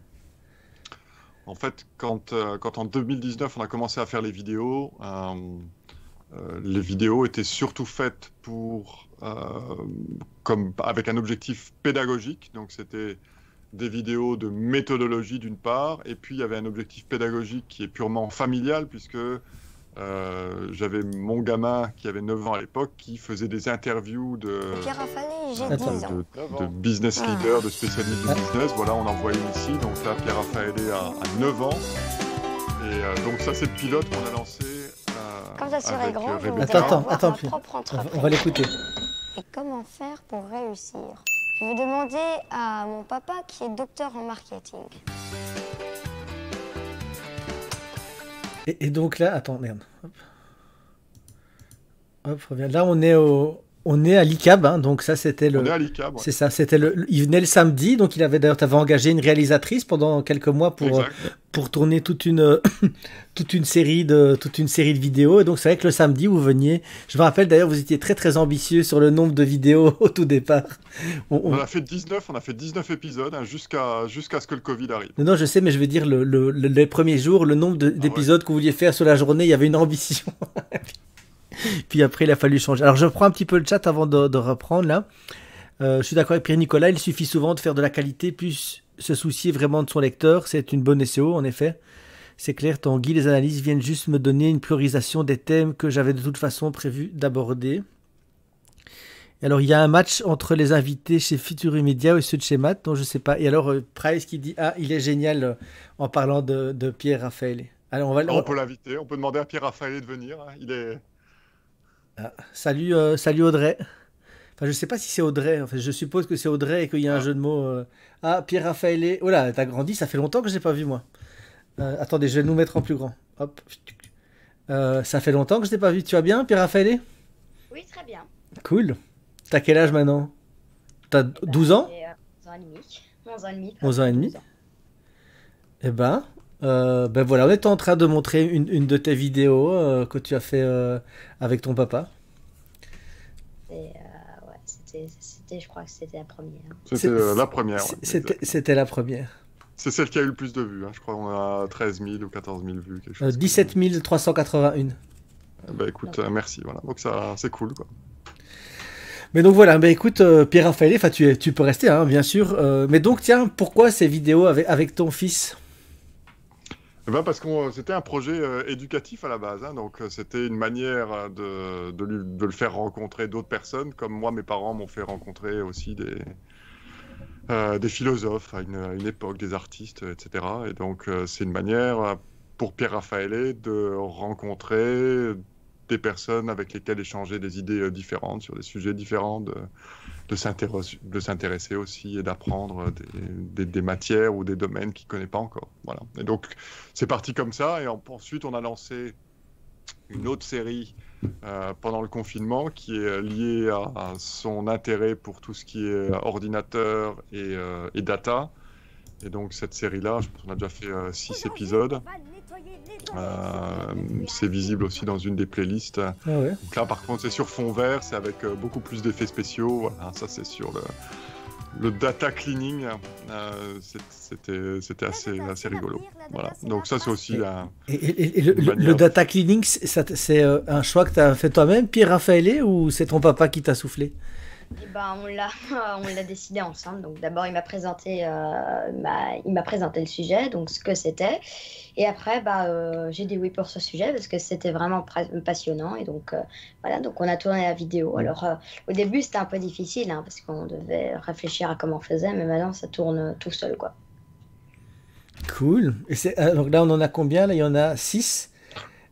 en fait, quand, euh, en 2019 on a commencé à faire les vidéos, euh, euh, les vidéos étaient surtout faites pour, avec un objectif pédagogique. Donc c'était des vidéos de méthodologie d'une part, et puis il y avait un objectif pédagogique qui est purement familial, puisque j'avais mon gamin qui avait 9 ans à l'époque qui faisait des interviews de, de, business ah. leader, de spécialistes du business. Voilà, on en voit une ici. Donc là, Pierre Raphaël est à, 9 ans. Et euh, donc ça, c'est le pilote qu'on a lancé. Euh, Comme ça serait grand, je attends, attends, attends, on va l'écouter. Et comment faire pour réussir Je vais demander à mon papa qui est docteur en marketing. Et, donc là, attends, merde. Hop. Hop, reviens. Là, on est au, on est à l'ICAB, hein, donc ça c'était le. On est à l'ICAB. C'est ça, c'était le. Il venait le samedi, donc il avait d'ailleurs, avais engagé une réalisatrice pendant quelques mois pour pour tourner toute une toute une série de toute une série de vidéos. Et donc c'est vrai que le samedi vous veniez. Je me rappelle d'ailleurs, vous étiez très très ambitieux sur le nombre de vidéos au tout départ. On, a fait 19, on a fait 19 épisodes hein, jusqu'à jusqu'à ce que le Covid arrive. Non, non, je sais, mais je veux dire le, le, les premiers jours, le nombre ah d'épisodes que vous vouliez faire sur la journée, il y avait une ambition. Puis après, il a fallu changer. Alors, je prends un petit peu le chat avant de, reprendre là. Euh, je suis d'accord avec Pierre-Nicolas, il suffit souvent de faire de la qualité, puis se soucier vraiment de son lecteur. C'est une bonne SEO, en effet. C'est clair, ton guide, les analyses viennent juste me donner une priorisation des thèmes que j'avais de toute façon prévu d'aborder. Alors, il y a un match entre les invités chez Futur Media et ceux de chez Matt, dont je ne sais pas. Et alors, euh, Price qui dit Ah, il est génial euh, en parlant de, Pierre Raphaël. Alors, on, va, on peut l'inviter, on peut demander à Pierre Raphaël de venir. Hein. Il est. Ah, salut, euh, salut Audrey. Enfin, je sais pas si c'est Audrey. En fait, je suppose que c'est Audrey et qu'il y a un ah. jeu de mots. Euh. Ah, Pierre Raphaël. Oh là, t'as grandi. Ça fait longtemps que je l'ai pas vu moi. Euh, attendez, je vais nous mettre en plus grand. Hop. ça fait longtemps que je l'ai pas vu. Tu vas bien, Pierre Raphaël Oui, très bien. Cool. T'as quel âge maintenant? T'as 12 ans? 11 ans et demi. 11 ans et demi. 11 ans et demi. Eh ben, euh, ben voilà, on est en train de montrer une, une de tes vidéos euh, que tu as fait euh, avec ton papa. ouais, c'était, je crois que c'était la première. C'était la première. c'était, la première. C'est celle qui a eu le plus de vues. Hein. Je crois qu'on a 13 000 ou 14 000 vues. Quelque chose 17 381. Bah écoute, merci. Voilà. Donc ça, c'est cool. Quoi. Mais donc voilà, bah écoute, Pierre Raphaël, tu, tu peux rester, hein, bien sûr. mais donc, tiens, pourquoi ces vidéos avec, avec ton fils? Ben parce que c'était un projet euh, éducatif à la base, hein, donc euh, c'était une manière de, de, de, le faire rencontrer d'autres personnes, comme moi mes parents m'ont fait rencontrer aussi des, euh, des philosophes à une, époque, des artistes, etc. Et donc c'est une manière pour Pierre Raffaele de rencontrer des personnes avec lesquelles échanger des idées différentes sur des sujets différents, de s'intéresser aussi et d'apprendre des, des, matières ou des domaines qu'il ne connaît pas encore. Voilà. Et donc, c'est parti comme ça. Et ensuite, on a lancé une autre série euh, pendant le confinement qui est liée à, son intérêt pour tout ce qui est ordinateur et, euh, et data. Et donc, cette série-là, je pense qu'on a déjà fait euh, six épisodes. Euh, c'est visible aussi dans une des playlists. Ah Donc là, par contre, c'est sur fond vert, c'est avec euh, beaucoup plus d'effets spéciaux. Voilà, ça, c'est sur le, le data cleaning. Euh, c'était assez, assez rigolo. Voilà. Donc ça, c'est aussi. Et, le, data cleaning, c'est un choix que tu as fait toi-même, Pierre Raphaël, ou c'est ton papa qui t'a soufflé? Eh ben, on l'a on l'a décidé ensemble. Donc d'abord il m'a présenté euh, il m'a présenté le sujet, donc ce que c'était. Et après bah euh, j'ai dit oui pour ce sujet parce que c'était vraiment passionnant et donc euh, voilà donc on a tourné la vidéo. Alors au début c'était un peu difficile hein, parce qu'on devait réfléchir à comment on faisait, mais maintenant ça tourne tout seul quoi. Cool. Et donc là on en a combien Là? Il y en a 6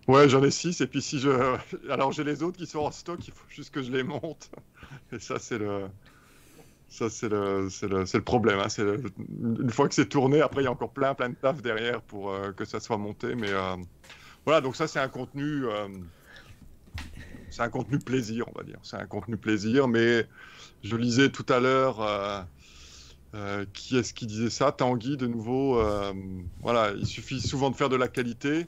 Ouais, j'en ai 6 et puis si je alors j'ai les autres qui sont en stock, il faut juste que je les monte. Et ça c'est le ça c'est le le, le problème hein. une fois que c'est tourné, après il y a encore plein plein de taf derrière pour euh, que ça soit monté mais euh, voilà, donc ça c'est un contenu euh, c'est un contenu plaisir, on va dire. C'est un contenu plaisir mais je lisais tout à l'heure qui est-ce qui disait ça? Tanguy de nouveau voilà, il suffit souvent de faire de la qualité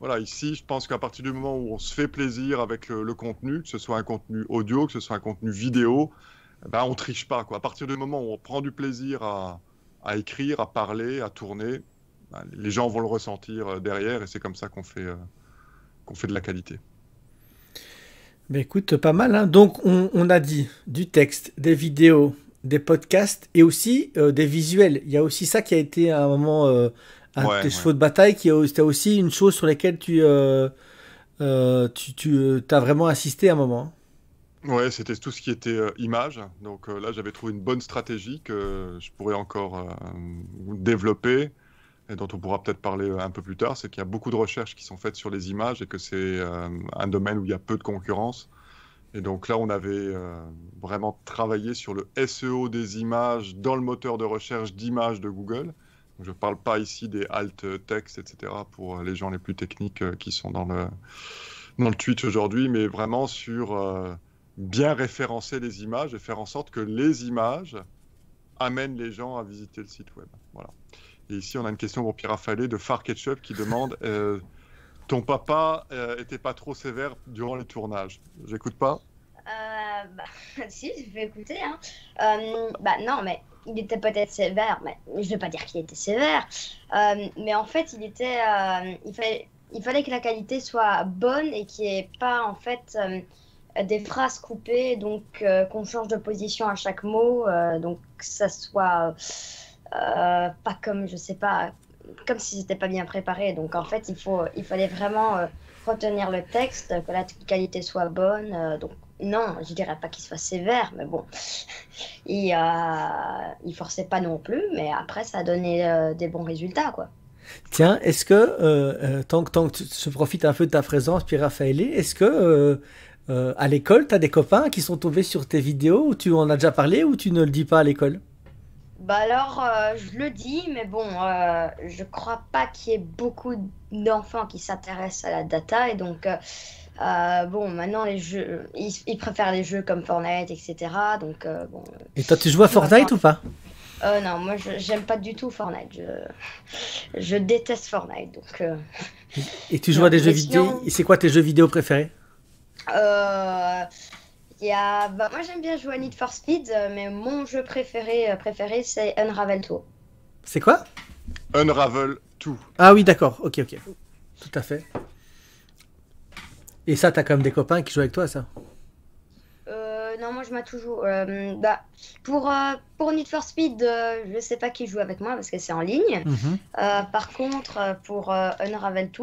voilà, ici, je pense qu'à partir du moment où on se fait plaisir avec le, contenu, que ce soit un contenu audio, que ce soit un contenu vidéo, eh ben, on triche pas. Quoi. À partir du moment où on prend du plaisir à, écrire, à parler, à tourner, ben, les gens vont le ressentir euh, derrière et c'est comme ça qu'on fait, euh, fait de la qualité. Mais écoute, pas mal. Hein. Donc, on, a dit du texte, des vidéos, des podcasts et aussi euh, des visuels. Il y a aussi ça qui a été à un moment à tes chevaux de bataille, qui c'était aussi une chose sur laquelle tu, euh, euh, tu, tu euh, as vraiment insisté à un moment. Ouais, c'était tout ce qui était image. Donc là, j'avais trouvé une bonne stratégie que je pourrais encore développer et dont on pourra peut-être parler un peu plus tard. C'est qu'il y a beaucoup de recherches qui sont faites sur les images et que c'est un domaine où il y a peu de concurrence. Et donc là, on avait vraiment travaillé sur le SEO des images dans le moteur de recherche d'images de Google. Je ne parle pas ici des alt text, etc., pour les gens les plus techniques euh, qui sont dans le, dans le Twitch aujourd'hui, mais vraiment sur euh, bien référencer les images et faire en sorte que les images amènent les gens à visiter le site web. Voilà. Et ici, on a une question pour Pierre Raffaellet de Far Ketchup qui demande euh, Ton papa était pas trop sévère durant les tournages? J'écoute pas bah, si, je vais écouter. Hein. bah non, mais il était peut-être sévère, mais je ne vais pas dire qu'il était sévère. Euh, mais en fait, il était, euh, il fallait, que la qualité soit bonne et qu'il n'y ait pas en fait euh, des phrases coupées, donc qu'on change de position à chaque mot, donc que ça soit pas comme, je sais pas, comme si c'était pas bien préparé. Donc en fait, il faut, il fallait vraiment retenir le texte, que la qualité soit bonne, donc non, je dirais pas qu'il soit sévère, mais bon, il, euh, il forçait pas non plus, mais après ça a donné euh, des bons résultats, quoi. Tiens, est-ce que, euh, euh, tant, que, tant que tu profites un peu de ta présence, Pierre Raphaël, est-ce que à l'école, tu as des copains qui sont tombés sur tes vidéos, ou tu en as déjà parlé, ou tu ne le dis pas à l'école? Bah alors, je le dis, mais bon, je crois pas qu'il y ait beaucoup d'enfants qui s'intéressent à la data, et donc euh, bon, maintenant, les jeux, ils, préfèrent les jeux comme Fortnite, etc. Donc, euh, bon, Et toi, tu joues à Fortnite ou pas? Euh, Non, moi, j'aime pas du tout Fortnite. Je, je déteste Fortnite. Donc, Et tu joues à des jeux vidéo C'est quoi tes jeux vidéo préférés? Y a... Bah, moi, j'aime bien jouer à Need for Speed, mais mon jeu préféré, préféré c'est Unravel 2. C'est quoi? Unravel 2. Ah oui, d'accord. Ok, ok. Tout à fait. Et ça, t'as quand même des copains qui jouent avec toi, ça? Euh, Non, moi je m'ai toujours. Euh, bah, pour, euh, pour Need for Speed, je sais pas qui joue avec moi parce que c'est en ligne. Mhm. par contre, pour Unravel 2,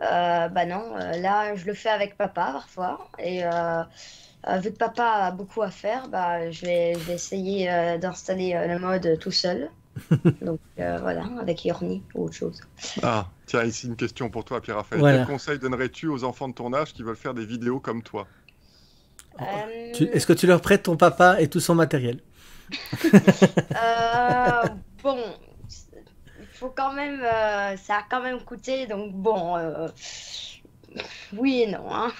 bah non, là je le fais avec papa parfois. Et vu que papa a beaucoup à faire, bah, je, vais, je vais essayer d'installer le mode tout seul. Donc voilà, avec Yorni ou autre chose. Ah, Tiens, ici une question pour toi, Pierre-Raphaël. Quel conseil donnerais-tu aux enfants de ton âge qui veulent faire des vidéos comme toi euh, Est-ce que tu leur prêtes ton papa et tout son matériel? Euh, Bon, il faut quand même. Euh, ça a quand même coûté, donc bon. oui et non. Hein.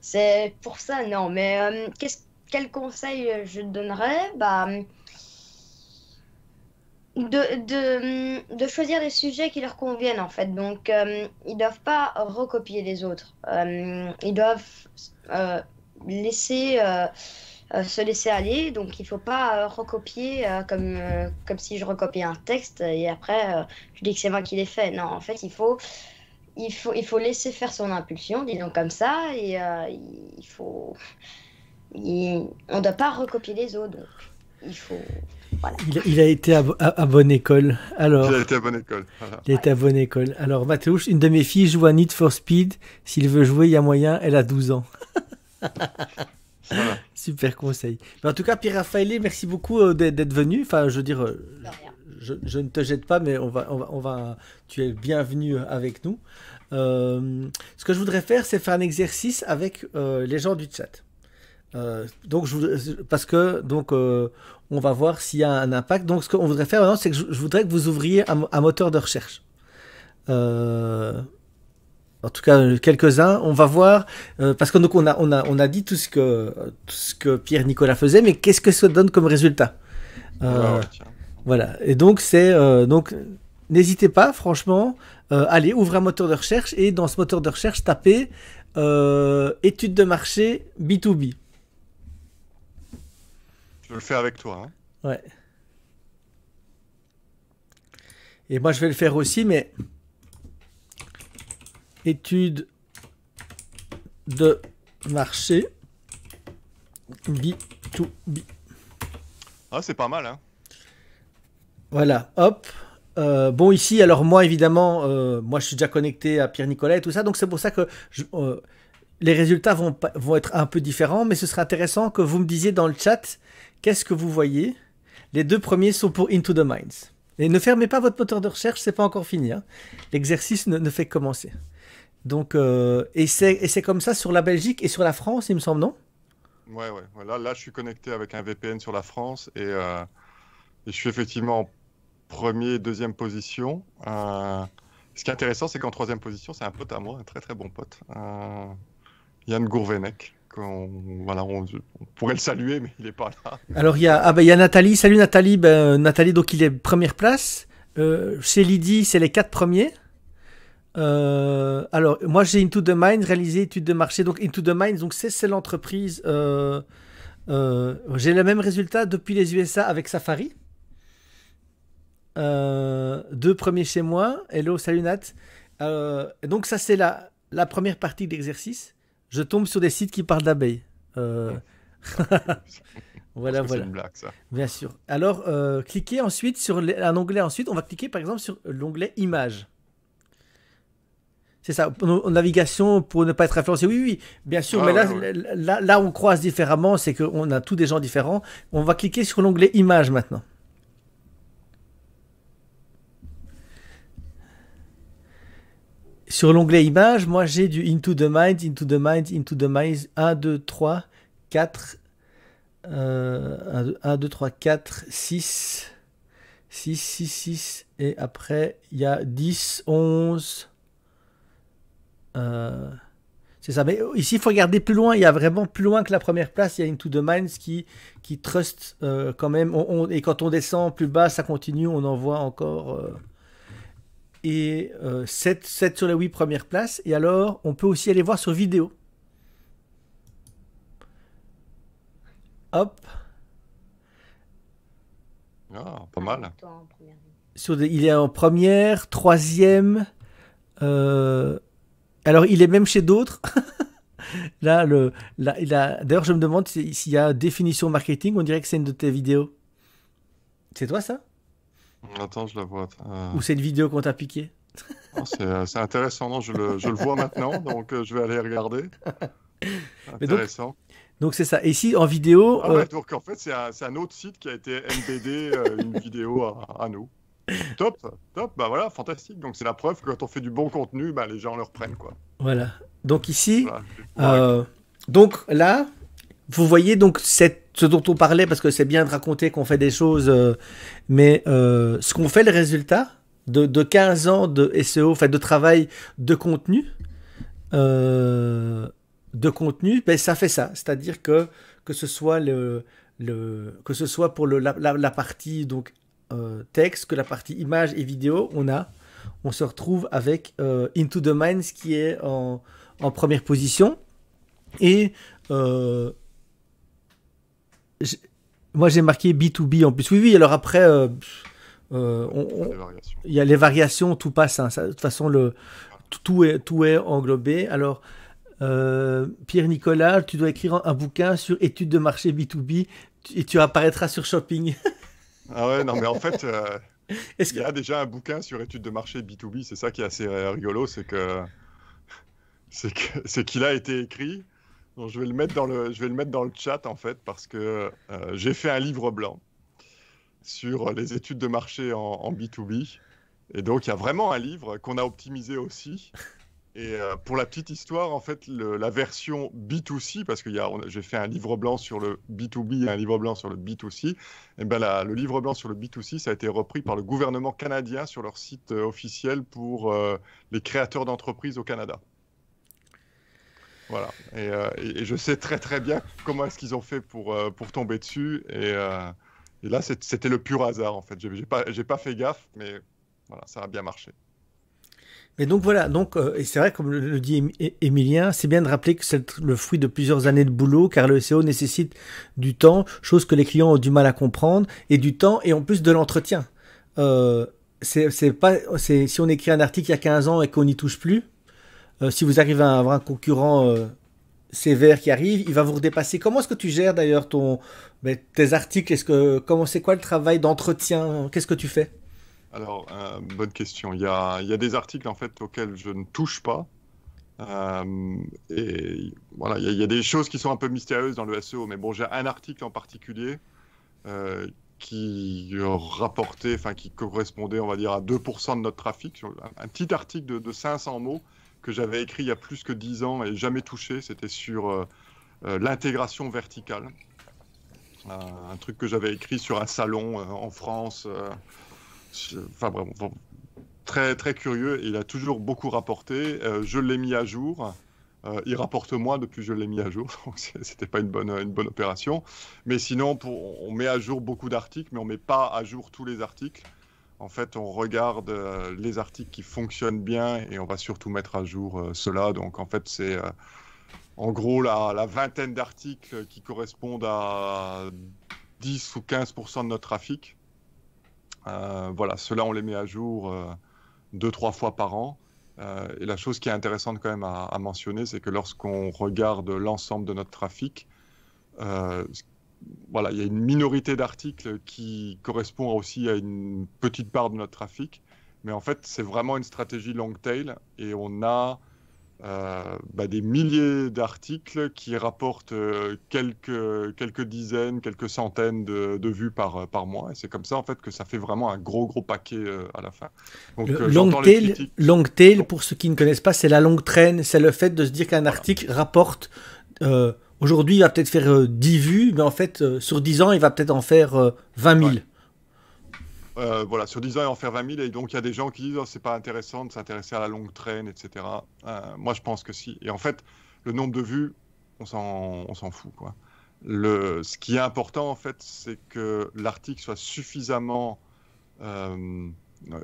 C'est pour ça, non. Mais quel conseil je donnerais? Bah, de, de, choisir des sujets qui leur conviennent en fait. Donc euh, ils doivent pas recopier les autres. Euh, ils doivent euh, laisser se laisser aller. Donc il faut pas recopier comme comme si je recopiais un texte et après je dis que c'est moi qui l'ai fait. Non, en fait il faut il faut il faut laisser faire son impulsion, disons comme ça, et il faut on ne doit pas recopier les autres. Il faut il, a été à, bonne école. Alors, il a été à bonne école. Il a été à bonne école. Alors, Mathéouche, une de mes filles joue à Need for Speed. S'il veut jouer, il y a moyen. Elle a 12 ans. Super conseil. Mais en tout cas, Pierre Raphaël, merci beaucoup euh, d'être venu. Enfin, je veux dire, euh, je, ne te jette pas, mais on va, on va, on va, tu es bienvenu avec nous. Euh, ce que je voudrais faire, c'est faire un exercice avec euh, les gens du chat. Euh, donc, je parce que donc on va voir s'il y a un impact. Donc, ce qu'on voudrait faire maintenant, c'est que je, voudrais que vous ouvriez un, moteur de recherche. en tout cas, quelques-uns. On va voir parce que donc on a on a on a dit tout ce que tout ce que Pierre Nicolas faisait, mais qu'est-ce que ça donne comme résultat? Ah Voilà. Et donc c'est donc n'hésitez pas, franchement, euh, allez, ouvrez un moteur de recherche et dans ce moteur de recherche, tapez euh, études de marché B2B. Je le fais avec toi. Hein. Ouais. Et moi, je vais le faire aussi, mais études de marché B2B. Ah, c'est pas mal, hein. Voilà, hop. Euh, bon, ici, alors moi, évidemment, euh, moi, je suis déjà connecté à Pierre-Nicolas et tout ça, donc c'est pour ça que euh, les résultats vont, vont être un peu différents, mais ce serait intéressant que vous me disiez dans le chat qu'est-ce que vous voyez? Les deux premiers sont pour Into the Minds. Et ne fermez pas votre moteur de recherche, c'est pas encore fini. Hein. L'exercice ne, fait que commencer. Donc, et c'est comme ça sur la Belgique et sur la France, il me semble, non? Ouais, ouais. Là, là, je suis connecté avec un VPN sur la France et, et je suis effectivement premier, deuxième position. Euh, ce qui est intéressant, c'est qu'en troisième position, c'est un pote à moi, un très très bon pote, euh, Yann Gourvenec. On, pourrait le saluer, mais il n'est pas là. Alors il y a, ah ben, y a Nathalie. Salut Nathalie. Ben, Nathalie, donc il est première place. Euh, chez Lydie, c'est les quatre premiers. alors, moi j'ai Into the Mind, réalisé étude de marché. Donc, Into the Mind, c'est l'entreprise. j'ai le même résultat depuis les USA avec Safari. Euh, deux premiers chez moi. Hello, salut Nat. Euh, donc ça c'est la, la première partie de l'exercice. Je tombe sur des sites qui parlent d'abeilles. Euh, voilà, voilà. Une blague, ça. Bien sûr. Alors, cliquez ensuite sur un onglet. Ensuite, on va cliquer par exemple sur l'onglet Images. C'est ça, navigation pour ne pas être influencé. Oui, oui, bien sûr, mais là, là, là, on croise différemment, c'est qu'on a tous des gens différents. On va cliquer sur l'onglet Images maintenant. Sur l'onglet images, moi j'ai du Into the Mind, Into the Mind, Into the Mind, 1, 2, 3, 4, 1, 2, 3, 4, 6, 6, 6, 6, et après il y a 10, 11. Euh, c'est ça, mais ici il faut regarder plus loin, il y a vraiment plus loin que la première place, il y a Into the Minds qui, qui trust euh, quand même, et quand on descend plus bas, ça continue, on en voit encore. Euh, et 7, euh, 7, sur les 8 premières places. Et alors, on peut aussi aller voir sur vidéo. Hop. Ah, pas mal. Sur il est en première, troisième. Euh, alors, il est même chez d'autres. là, le, là, il a. D'ailleurs, je me demande s'il y a définition marketing. On dirait que c'est une de tes vidéos. C'est toi ça? Attends, je la vois. Euh. Ou c'est une vidéo qu'on t'a piqué euh, C'est intéressant, non, je, le, je le vois maintenant, donc euh, je vais aller regarder. Intéressant. Donc c'est ça. Et ici en vidéo. Ah ouais, donc en fait c'est un, un, autre site qui a été MBD une vidéo à, nous. Top, top, bah voilà, fantastique. Donc c'est la preuve que quand on fait du bon contenu, bah, les gens le reprennent quoi. Voilà. Donc ici, donc là, vous voyez donc cette, ce dont on parlait, parce que c'est bien de raconter qu'on fait des choses, euh, mais euh, ce qu'on fait, le résultat de, de, 15 ans de SEO, fait de travail de contenu, euh, de contenu, ben, ça fait ça. C'est-à-dire que que ce soit le, le que ce soit pour la, partie donc texte, que la partie image et vidéo, on a, on se retrouve avec Into the Minds qui est en, en première position et moi, j'ai marqué B2B en plus. Oui, oui, alors après, euh, euh, il y a les variations, tout passe. Hein. de toute façon, le, tout, est, tout est englobé. Alors, euh, Pierre-Nicolas, tu dois écrire un, bouquin sur études de marché B2B et tu apparaîtras sur Shopping. ah ouais, non, mais en fait, il y a déjà un bouquin sur études de marché B2B. C'est ça qui est assez rigolo, c'est que c'est qu'il a été écrit je, vais le mettre dans le, chat en fait parce que euh, j'ai fait un livre blanc sur les études de marché en, B2B. Et donc, il y a vraiment un livre qu'on a optimisé aussi. Et euh, pour la petite histoire, en fait, la version B2C, parce que j'ai fait un livre blanc sur le B2B et un livre blanc sur le B2C, et ben le livre blanc sur le B2C, ça a été repris par le gouvernement canadien sur leur site euh, officiel pour les créateurs d'entreprises au Canada. Voilà. Et, je sais très très bien comment est-ce qu'ils ont fait pour, pour tomber dessus. Et, et là, c'était le pur hasard, en fait. J'ai pas, pas fait gaffe, mais voilà, ça a bien marché. Mais donc voilà, donc euh, et c'est vrai comme le, dit Emilien, c'est bien de rappeler que c'est le fruit de plusieurs années de boulot, car le SEO nécessite du temps, chose que les clients ont du mal à comprendre, et du temps et en plus de l'entretien. Euh, c'est pas, si on écrit un article il y a 15 ans et qu'on n'y touche plus, euh, si vous arrivez à avoir un concurrent euh, sévère qui arrive, il va vous redépasser. Comment est-ce que tu gères d'ailleurs ton, ben, tes articles? Est-ce que comment c'est quoi le travail d'entretien? Qu'est-ce que tu fais? Alors, euh, bonne question. Il y, a, il y, a, des articles en fait auxquels je ne touche pas. Et voilà, il y, a, des choses qui sont un peu mystérieuses dans le SEO, mais bon, j'ai un article en particulier qui rapportait, enfin qui correspondait, on va dire, à 2% de notre trafic. Un, petit article de, de 500 mots que j'avais écrit il y a plus que 10 ans et jamais touché. C'était sur euh, euh, l'intégration verticale. Euh, un truc que j'avais écrit sur un salon en France. enfin, vraiment, très, très curieux. il a toujours beaucoup rapporté. je l'ai mis à jour. il rapporte moins depuis que je l'ai mis à jour, donc c'était pas une bonne, une bonne opération. Mais sinon, pour, on met à jour beaucoup d'articles, mais on met pas à jour tous les articles. En fait, on regarde euh, les articles qui fonctionnent bien et on va surtout mettre à jour euh, cela. Donc, en fait, c'est euh, en gros la, vingtaine d'articles qui correspondent à 10 ou 15% de notre trafic. voilà, cela on les met à jour deux, trois fois par an. et la chose qui est intéressante quand même à, mentionner, c'est que lorsqu'on regarde l'ensemble de notre trafic, voilà, il y a une minorité d'articles qui correspond aussi à une petite part de notre trafic. Mais en fait, c'est vraiment une stratégie long tail et on a euh, bah, des milliers d'articles qui rapportent euh, quelques, quelques dizaines, quelques centaines de, vues par, par mois. Et c'est comme ça en fait que ça fait vraiment un gros gros paquet euh, à la fin. Donc, long, tail, long tail, pour ceux qui ne connaissent pas, c'est la longue traîne. C'est le fait de se dire qu'un article rapporte Aujourd'hui, il va peut-être faire 10 euh, vues, mais en fait, euh, sur 10 ans, il va peut-être en faire 20 euh, 000. voilà, sur 10 ans, il va en faire 20 000. Et donc, il y a des gens qui disent oh, c'est pas intéressant de s'intéresser à la longue traîne, etc. moi, je pense que si. Et en fait, le nombre de vues, on s'en fout. Quoi. Le, ce qui est important, en fait, c'est que l'article soit suffisamment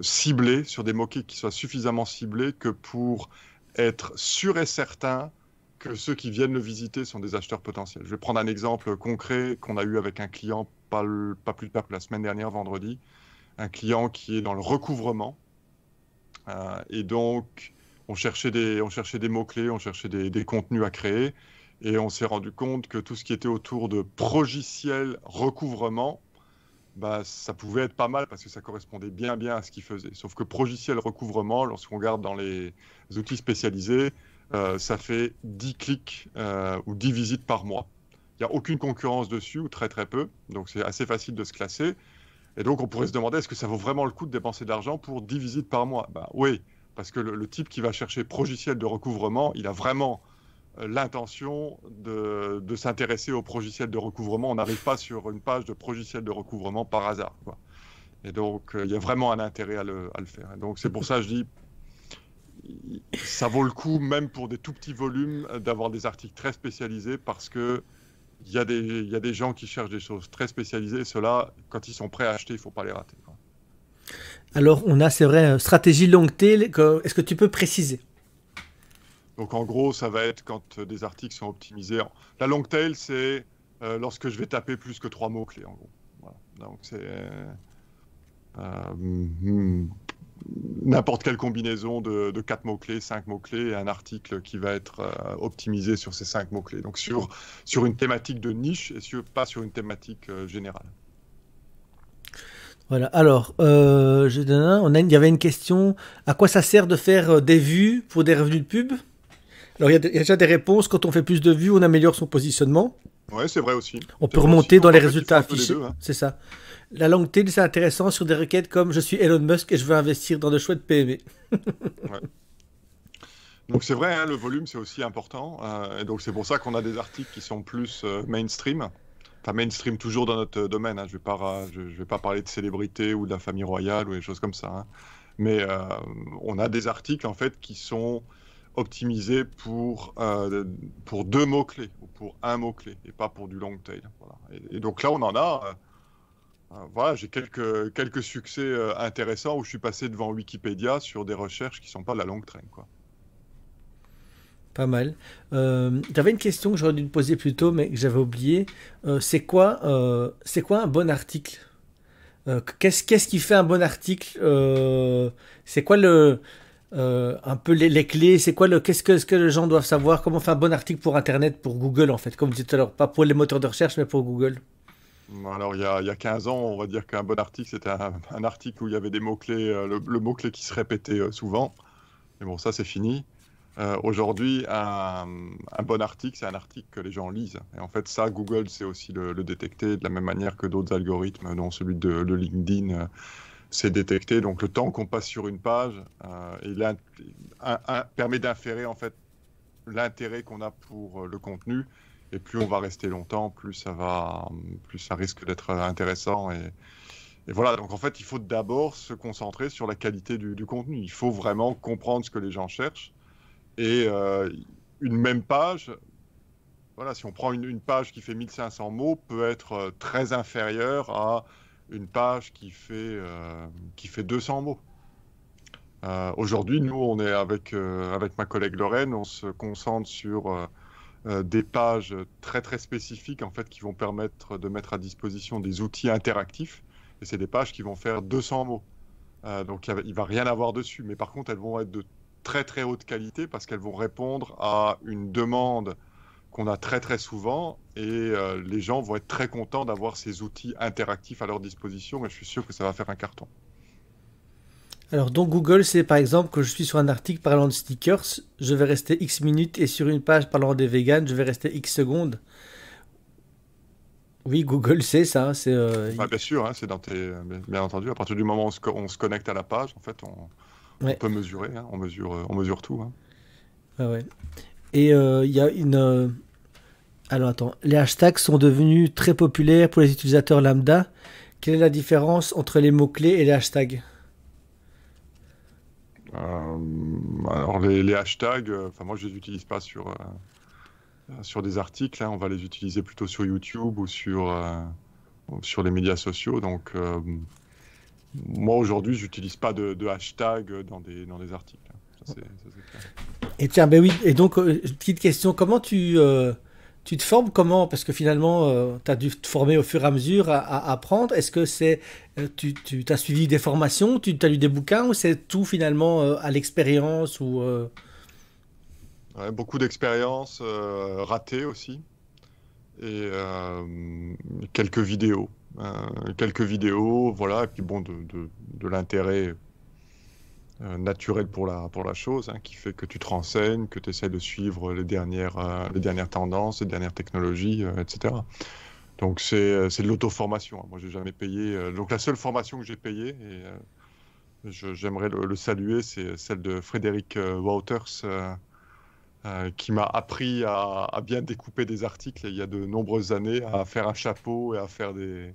ciblé, sur des mots-clés qui soient suffisamment ciblés que pour être sûr et certain que ceux qui viennent le visiter sont des acheteurs potentiels. Je vais prendre un exemple concret qu'on a eu avec un client pas, pas plus tard que la semaine dernière, vendredi. Un client qui est dans le recouvrement. Euh, et donc, on cherchait des, on cherchait des mots-clés, on cherchait des, des, contenus à créer. Et on s'est rendu compte que tout ce qui était autour de progiciel recouvrement, bah, ça pouvait être pas mal parce que ça correspondait bien bien à ce qu'il faisait. Sauf que progiciel recouvrement, lorsqu'on regarde dans les outils spécialisés, euh, ça fait 10 clics euh, ou 10 visites par mois. Il n'y a aucune concurrence dessus, ou très très peu, donc c'est assez facile de se classer. Et donc on pourrait se demander, est-ce que ça vaut vraiment le coup de dépenser de l'argent pour 10 visites par mois? Bah, Oui, parce que le, type qui va chercher progiciel de recouvrement, il a vraiment euh, l'intention de, s'intéresser au progiciel de recouvrement. On n'arrive pas sur une page de progiciel de recouvrement par hasard. Et donc, il y a vraiment un intérêt à le, faire. Donc, c'est pour ça que je dis, ça vaut le coup, même pour des tout petits volumes, d'avoir des articles très spécialisés parce que il y, a des, y a des gens qui cherchent des choses très spécialisées. Et ceux-là, quand ils sont prêts à acheter, il ne faut pas les rater. Alors, on a, c'est vrai, stratégie long tail. Est-ce que tu peux préciser? Donc, en gros, ça va être quand des articles sont optimisés. La long tail, c'est euh, lorsque je vais taper plus que trois mots-clés, en gros. Donc, c'est. Euh, hmm, n'importe quelle combinaison de, 4 mots-clés, 5 mots-clés et un article qui va être euh, optimisé sur ces 5 mots-clés. Donc sur, sur une thématique de niche et pas sur une thématique euh, générale. Voilà, alors, euh, il y avait une question, à quoi ça sert de faire des vues pour des revenus de pub? Alors il y, a, déjà des réponses, quand on fait plus de vues, on améliore son positionnement. Ouais, c'est vrai aussi. On peut remonter dans les résultats affichés. Hein. C'est ça. La longue tail, c'est intéressant sur des requêtes comme je suis Elon Musk et je veux investir dans de chouettes PME. ouais. Donc c'est vrai, hein, le volume c'est aussi important. Euh, et donc c'est pour ça qu'on a des articles qui sont plus euh, mainstream. Enfin mainstream toujours dans notre domaine. Hein. Je ne vais, je, vais, pas parler de célébrité ou de la famille royale ou des choses comme ça. Mais euh, on a des articles en fait qui sont optimisés pour, pour deux mots-clés ou pour un mot-clé et pas pour du long tail. Et, donc là on en a. voilà, j'ai quelques, quelques succès intéressants où je suis passé devant Wikipédia sur des recherches qui ne sont pas de la longue traîne. Quoi. Pas mal. Euh, j'avais une question que j'aurais dû te poser plus tôt, mais que j'avais oublié. Euh, c'est quoi, euh, c'est quoi un bon article? Qu'est-ce, qu'est-ce qui fait un bon article? C'est quoi le, un peu les, clés C'est quoi le, qu'est-ce que, ce que les gens doivent savoir? Comment faire un bon article pour Internet, pour Google en fait? Comme je disais tout à l'heure, pas pour les moteurs de recherche, mais pour Google. Alors, il y, a, il y a 15 ans, on va dire qu'un bon article, c'était un, article où il y avait des mots-clés, le, le mot-clé qui se répétait souvent. Mais bon, ça, c'est fini. Euh, aujourd'hui, un, bon article, c'est un article que les gens lisent. Et en fait, ça, Google sait aussi le, détecter de la même manière que d'autres algorithmes, dont celui de, LinkedIn, euh, sait détecter. Donc, le temps qu'on passe sur une page, euh, permet d'inférer en fait l'intérêt qu'on a pour le contenu. Et plus on va rester longtemps, plus ça va, plus ça risque d'être intéressant. Et, voilà. Donc, en fait, il faut d'abord se concentrer sur la qualité du contenu. Il faut vraiment comprendre ce que les gens cherchent et euh, une même page, voilà, si on prend une, page qui fait 1500 mots, peut être euh, très inférieure à une page qui fait, euh, qui fait 200 mots. Aujourd'hui, nous, on est avec, avec ma collègue Lorraine, on se concentre sur des pages très très spécifiques en fait qui vont permettre de mettre à disposition des outils interactifs. Et c'est des pages qui vont faire 200 mots. donc il ne va rien avoir dessus, mais par contre elles vont être de très très haute qualité parce qu'elles vont répondre à une demande qu'on a très très souvent et euh, les gens vont être très contents d'avoir ces outils interactifs à leur disposition et je suis sûr que ça va faire un carton. Alors donc Google, c'est par exemple que je suis sur un article parlant de stickers, je vais rester X minutes et sur une page parlant des vegans, je vais rester X secondes. Oui, Google sait ça. C'est euh, bien sûr, hein, c'est dans tes... bien entendu. À partir du moment où on se connecte à la page, en fait, on, on peut mesurer, hein. on, mesure, on mesure tout. Hein. ouais. Et il euh, y a une. Euh, alors attends, les hashtags sont devenus très populaires pour les utilisateurs lambda. Quelle est la différence entre les mots-clés et les hashtags? Alors les, hashtags, moi je les utilise pas sur, sur des articles, hein. on va les utiliser plutôt sur YouTube ou sur, sur les médias sociaux. Donc moi aujourd'hui, j'utilise pas de, hashtag dans des, dans des articles. Et tiens, ben oui, et donc, euh, petite question, comment tu, euh, tu te formes comment Parce que finalement, euh, tu as dû te former au fur et à mesure à, apprendre. Est-ce que c'est tu, tu as suivi des formations, tu as lu des bouquins ou c'est tout finalement à l'expérience ou Beaucoup d'expériences ratées aussi et quelques vidéos. Euh, quelques vidéos, voilà, et puis bon, de, de, l'intérêt euh, naturel pour la, pour la chose, hein, qui fait que tu te renseignes, que tu essaies de suivre les dernières, euh, les dernières tendances, les dernières technologies, etc. Donc c'est de l'auto-formation. Hein. Moi, j'ai jamais payé. donc la seule formation que j'ai payée, et j'aimerais le, saluer, c'est celle de Frédéric Wouters. qui m'a appris à, bien découper des articles il y a de nombreuses années, à faire un chapeau et à faire des,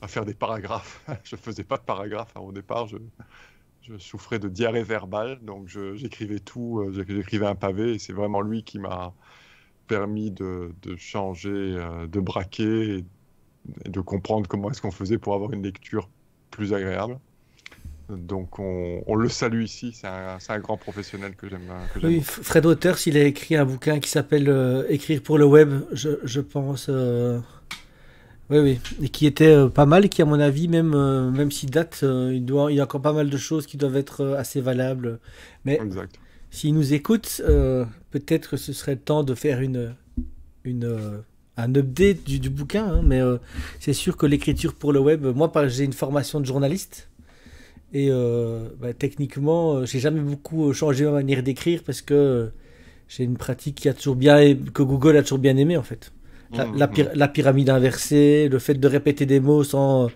à faire des paragraphes. je faisais pas de paragraphes hein, au départ. Je, souffrais de diarrhée verbale, donc j'écrivais tout. Euh, j'écrivais un pavé et c'est vraiment lui qui m'a permis de, changer, euh, de braquer et, de comprendre comment est-ce qu'on faisait pour avoir une lecture plus agréable. Donc on, le salue ici, c'est un, grand professionnel que j'aime. Oui, Fred Waters, il a écrit un bouquin qui s'appelle euh, Écrire pour le web, je pense. Oui, oui, et qui était euh, pas mal, et qui à mon avis, même, euh, même s'il date, euh, il, doit, il y a encore pas mal de choses qui doivent être assez valables. Mais s'il nous écoute, peut-être que ce serait le temps de faire une, une, un update du, du bouquin. Hein, mais c'est sûr que l'écriture pour le web, moi j'ai une formation de journaliste. Et bah, techniquement, j'ai jamais beaucoup changé ma manière d'écrire parce que j'ai une pratique qui a toujours bien, que Google a toujours bien aimé en fait. La, la, pyramide inversée, le fait de répéter des mots sans.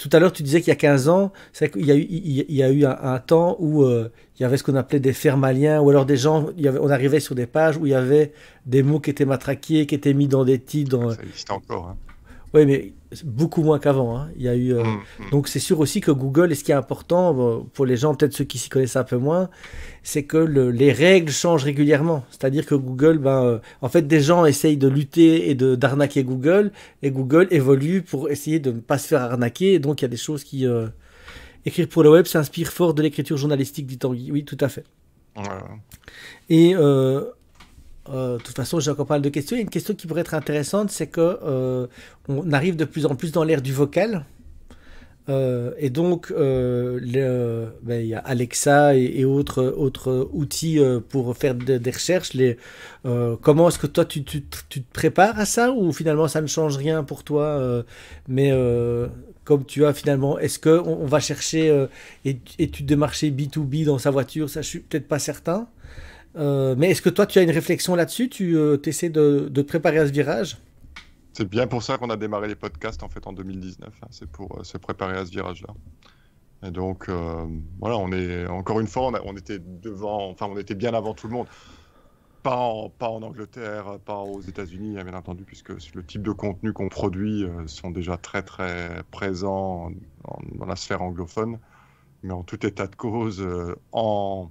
Tout à l'heure, tu disais qu'il y a 15 ans, c'est qu'il y a eu, il y a eu un, temps où il y avait ce qu'on appelait des fermaliens, ou alors des gens, il y avait, on arrivait sur des pages où il y avait des mots qui étaient matraqués, qui étaient mis dans des titres. Dans... Ça existe encore. Hein. Oui, mais beaucoup moins qu'avant. Hein. Il y a eu, euh, mm, mm. Donc c'est sûr aussi que Google, et ce qui est important euh, pour les gens, peut-être ceux qui s'y connaissent un peu moins, c'est que les règles changent régulièrement. C'est-à-dire que Google, ben, euh, en fait, des gens essayent de lutter et de d'arnaquer Google, et Google évolue pour essayer de ne pas se faire arnaquer. Et donc il y a des choses qui... écrire pour le web s'inspire fort de l'écriture journalistique, dit Tanguy. Oui, tout à fait. Et euh, de toute façon, j'ai encore pas mal de questions. une question qui pourrait être intéressante, c'est que euh, on arrive de plus en plus dans l'ère du vocal. Euh, et donc, ben, il y a Alexa et, autres, autres outils pour faire des recherches. Comment est-ce que toi, tu, te prépares à ça ou finalement ça ne change rien pour toi Mais comme tu as finalement, est-ce qu'on on va chercher études de marché B2B dans sa voiture? Ça, je suis peut-être pas certain. Euh, mais est-ce que toi, tu as une réflexion là-dessus? Tu euh, essaies de, te préparer à ce virage? C'est bien pour ça qu'on a démarré les podcasts en fait en 2019. Hein. C'est pour euh, se préparer à ce virage-là. Et donc, voilà, on est encore une fois, on, était devant, enfin, on était bien avant tout le monde. Pas en, pas en Angleterre, pas aux États-Unis, hein, bien entendu, puisque le type de contenu qu'on produit sont déjà très très présents dans la sphère anglophone. Mais en tout état de cause, en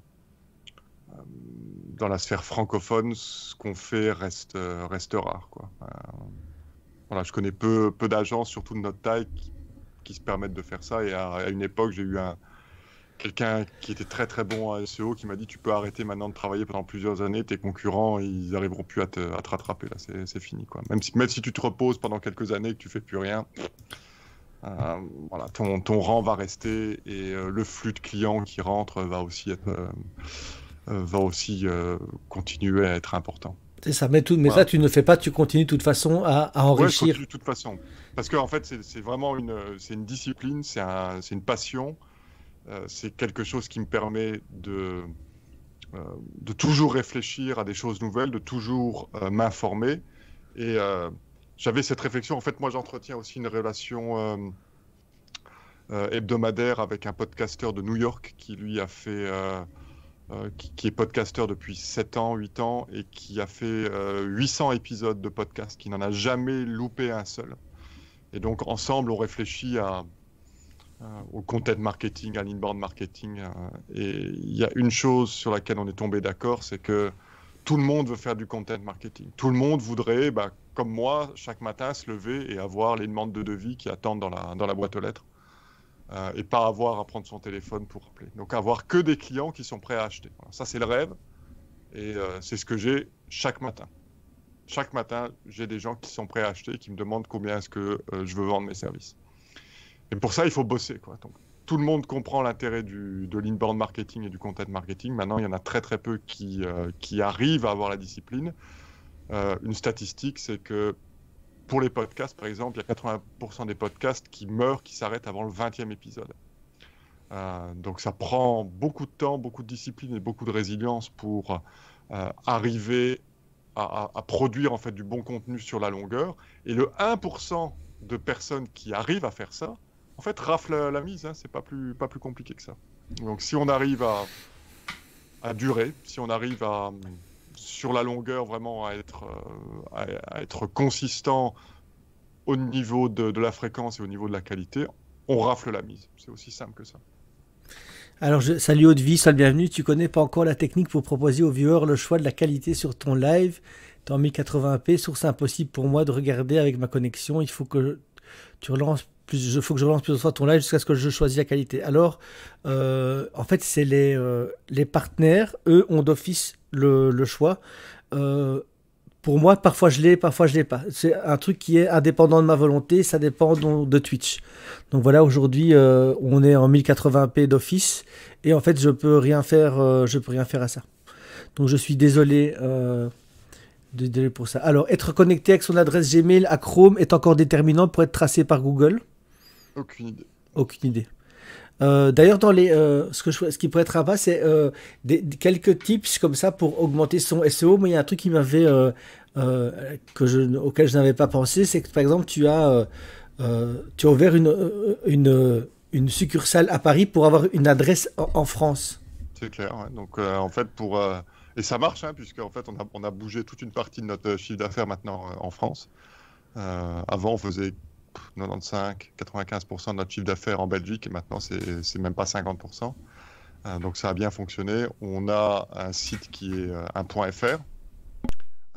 dans la sphère francophone, ce qu'on fait reste, reste rare. Euh, voilà, je connais peu, peu d'agences, surtout de notre taille, qui, se permettent de faire ça. Et à, une époque, j'ai eu un, quelqu'un qui était très très bon à SEO qui m'a dit tu peux arrêter maintenant de travailler pendant plusieurs années, tes concurrents ils n'arriveront plus à te, à te, rattraper là, c'est fini. Même si, même si tu te reposes pendant quelques années et que tu fais plus rien, euh, voilà, ton, ton rang va rester et euh, le flux de clients qui rentrent va aussi être, euh, va aussi euh, continuer à être important. C'est ça, mais, tout, mais ça, tu ne fais pas, tu continues de toute façon à, enrichir. Oui, de toute façon. Parce qu'en en fait, c'est vraiment une, une discipline, c'est un, une passion, euh, c'est quelque chose qui me permet de, de toujours réfléchir à des choses nouvelles, de toujours m'informer. Et j'avais cette réflexion, en fait, moi j'entretiens aussi une relation hebdomadaire avec un podcasteur de New York qui lui a fait euh, qui, est podcasteur depuis 7 ans, 8 ans, et qui a fait 800 euh, épisodes de podcast, qui n'en a jamais loupé un seul. Et donc, ensemble, on réfléchit euh, au content marketing, à l'inbound marketing. et il y a une chose sur laquelle on est tombé d'accord, c'est que tout le monde veut faire du content marketing. Tout le monde voudrait, bah, comme moi, chaque matin se lever et avoir les demandes de devis qui attendent dans la boîte aux lettres. Euh, et pas avoir à prendre son téléphone pour appeler. Donc avoir que des clients qui sont prêts à acheter. ça c'est le rêve et euh, c'est ce que j'ai chaque matin. Chaque matin, j'ai des gens qui sont prêts à acheter, qui me demandent combien est-ce que euh, je veux vendre mes services. Et pour ça, il faut bosser. Quoi. Donc, tout le monde comprend l'intérêt de l'inbound marketing et du content marketing. Maintenant, il y en a très très peu qui, qui arrivent à avoir la discipline. une statistique, c'est que pour les podcasts, par exemple, il y a 80% des podcasts qui meurent, qui s'arrêtent avant le 20e épisode. Euh, donc ça prend beaucoup de temps, beaucoup de discipline et beaucoup de résilience pour euh, arriver à, produire en fait du bon contenu sur la longueur. Et le 1% de personnes qui arrivent à faire ça, en fait, rafle la, mise. Hein, c'est pas plus pas plus compliqué que ça. Donc si on arrive à, à durer, si on arrive à sur la longueur vraiment à être, euh, à, être consistant au niveau de, de, la fréquence et au niveau de la qualité, on rafle la mise. C'est aussi simple que ça. Alors, je, salut Haute Vie, salut bienvenue. Tu connais pas encore la technique pour proposer aux viewers le choix de la qualité sur ton live. Tu en 1080p, source impossible pour moi de regarder avec ma connexion. Il faut que tu relances plus, il faut que je relance plusieurs fois ton live jusqu'à ce que je choisisse la qualité. Alors, euh, en fait, c'est les, euh, les partenaires, eux, ont d'office le, le, choix. Euh, pour moi, parfois je l'ai, parfois je l'ai pas. C'est un truc qui est indépendant de ma volonté, ça dépend de Twitch. Donc voilà, aujourd'hui, on est en 1080p d'office et en fait, je peux rien faire, je peux rien faire à ça. Donc je suis désolé. Désolé pour ça. Alors, être connecté avec son adresse Gmail à Chrome est encore déterminant pour être tracé par Google? Aucune idée. Aucune idée. Euh, d'ailleurs, dans les, euh, ce, que je, ce qui pourrait être sympa, c'est euh, des, quelques tips comme ça pour augmenter son SEO. Mais il y a un truc qui m'avait, que je, auquel je n'avais pas pensé, c'est que par exemple, tu as, tu as ouvert une, une, succursale à Paris pour avoir une adresse en, France. C'est clair. Donc, en fait, pour et ça marche, hein, puisque en fait, on a, on a bougé toute une partie de notre chiffre d'affaires maintenant en France. avant, on faisait 95-95% de notre chiffre d'affaires en Belgique et maintenant c'est même pas 50%. Euh, donc ça a bien fonctionné. On a un site qui est euh, un .fr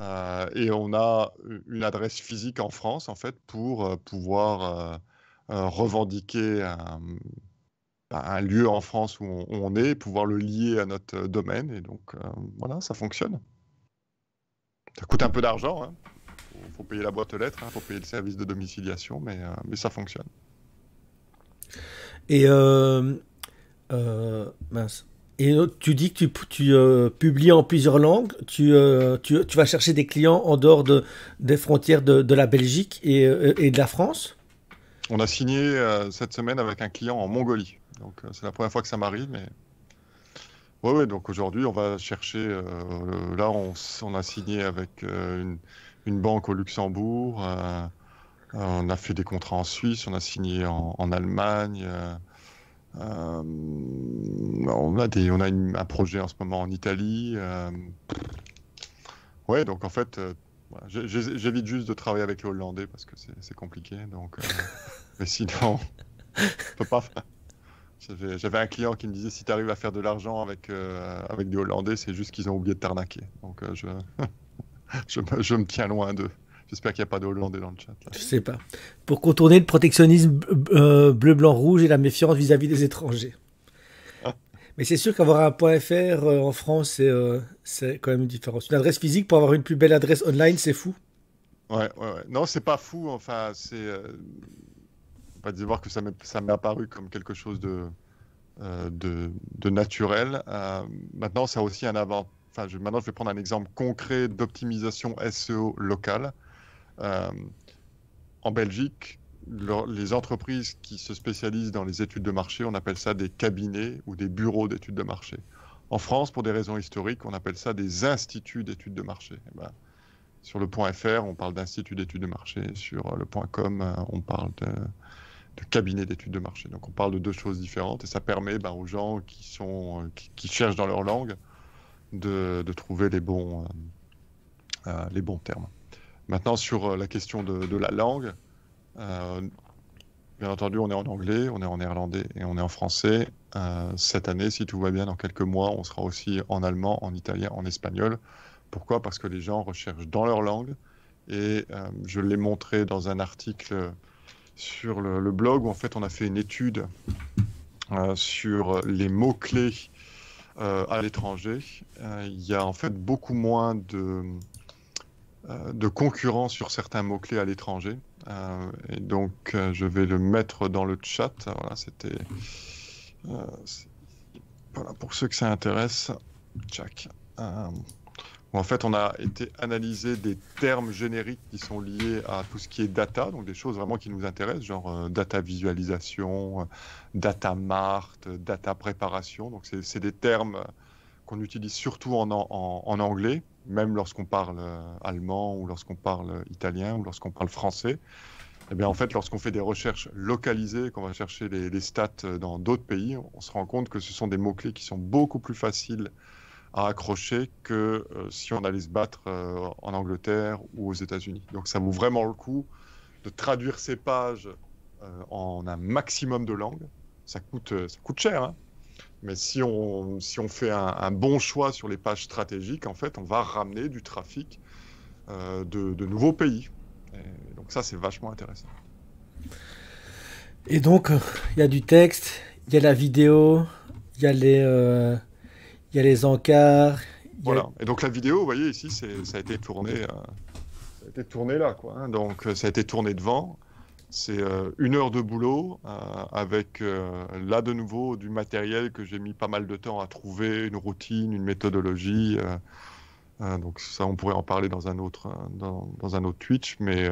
euh, et on a une adresse physique en France en fait pour pouvoir revendiquer un, lieu en France où on, on, est, pouvoir le lier à notre domaine et donc voilà, ça fonctionne. Ça coûte un peu d'argent. Hein faut payer la boîte aux lettres, il hein, faut payer le service de domiciliation, mais, euh, mais ça fonctionne. Et euh, euh, mince. Et tu dis que tu, tu publies en plusieurs langues. Tu, tu, tu, vas chercher des clients en dehors de, des frontières de, de la Belgique et, et, de la France? On a signé cette semaine avec un client en Mongolie. Donc c'est la première fois que ça m'arrive, mais oui, ouais, donc aujourd'hui, on va chercher. là, on, on, a signé avec une, une banque au Luxembourg. Euh, on a fait des contrats en Suisse, on a signé en, Allemagne. Euh, euh, on a, des, on a un projet en ce moment en Italie. ouais, donc en fait, j'évite juste de travailler avec les Hollandais parce que c'est compliqué. Donc, mais sinon, on peut pas. J'avais un client qui me disait si tu arrives à faire de l'argent avec, avec des Hollandais, c'est juste qu'ils ont oublié de t'arnaquer. Donc je. Je, me, tiens loin d'eux. J'espère qu'il n'y a pas de Hollandais dans le chat. Je sais pas. Pour contourner le protectionnisme euh, bleu, blanc, rouge et la méfiance vis-à-vis des étrangers. Ah. Mais c'est sûr qu'avoir un point .fr euh, en France, euh, c'est quand même une différence. Une adresse physique pour avoir une plus belle adresse online, c'est fou. Ouais, ouais, ouais. Non, c'est pas fou. Enfin, c'est. On va dire que ça m'est apparu comme quelque chose de, de, de, naturel. maintenant, ça a aussi un avantage enfin, maintenant je vais prendre un exemple concret d'optimisation SEO locale. Euh, en Belgique, les entreprises qui se spécialisent dans les études de marché, on appelle ça des cabinets ou des bureaux d'études de marché. En France, pour des raisons historiques, on appelle ça des instituts d'études de marché. Eh ben, sur le .fr, on parle d'institut d'études de marché. Sur le point .com, euh, on parle de, cabinet d'études de marché. Donc on parle de deux choses différentes et ça permet ben, aux gens qui cherchent dans leur langue de, trouver les bons, euh, euh, les bons termes. Maintenant, sur euh, la question de, la langue, bien entendu, on est en anglais, on est en néerlandais et on est en français. cette année, si tout va bien, dans quelques mois, on sera aussi en allemand, en italien, en espagnol. Pourquoi? Parce que les gens recherchent dans leur langue. Et je l'ai montré dans un article sur le, blog où en fait on a fait une étude sur les mots-clés à l'étranger. Euh, il y a en fait beaucoup moins de, euh, de concurrence sur certains mots-clés à l'étranger. et donc, je vais le mettre dans le chat. Voilà, c'était. voilà, pour ceux que ça intéresse. En fait on a été analyser des termes génériques qui sont liés à tout ce qui est data, donc des choses vraiment qui nous intéressent, genre euh, data visualisation, euh, data mart, euh, data préparation. Donc c'est des termes qu'on utilise surtout en, en, anglais, même lorsqu'on parle allemand ou lorsqu'on parle italien ou lorsqu'on parle français. Eh bien, en fait, lorsqu'on fait des recherches localisées, qu'on va chercher les, les stats dans d'autres pays, on se rend compte que ce sont des mots-clés qui sont beaucoup plus faciles à accrocher que euh, si on allait se battre euh, en Angleterre ou aux États-Unis. Donc ça vaut vraiment le coup de traduire ces pages euh, en un maximum de langues. Ça coûte, ça coûte cher, hein. mais si on, si on fait un, bon choix sur les pages stratégiques, en fait, on va ramener du trafic de, de, nouveaux pays. Donc ça, c'est vachement intéressant. Et donc, il y a du texte, il y a la vidéo, il y a les il y a les encarts. Voilà. Et donc la vidéo, vous voyez ici, ça a été tourné, euh, ça a été tourné là, quoi. Hein. Donc euh, ça a été tourné devant. C'est euh, une heure de boulot avec là de nouveau du matériel que j'ai mis pas mal de temps à trouver, une routine, une méthodologie. donc ça, on pourrait en parler dans un autre, dans, dans un autre Twitch, mais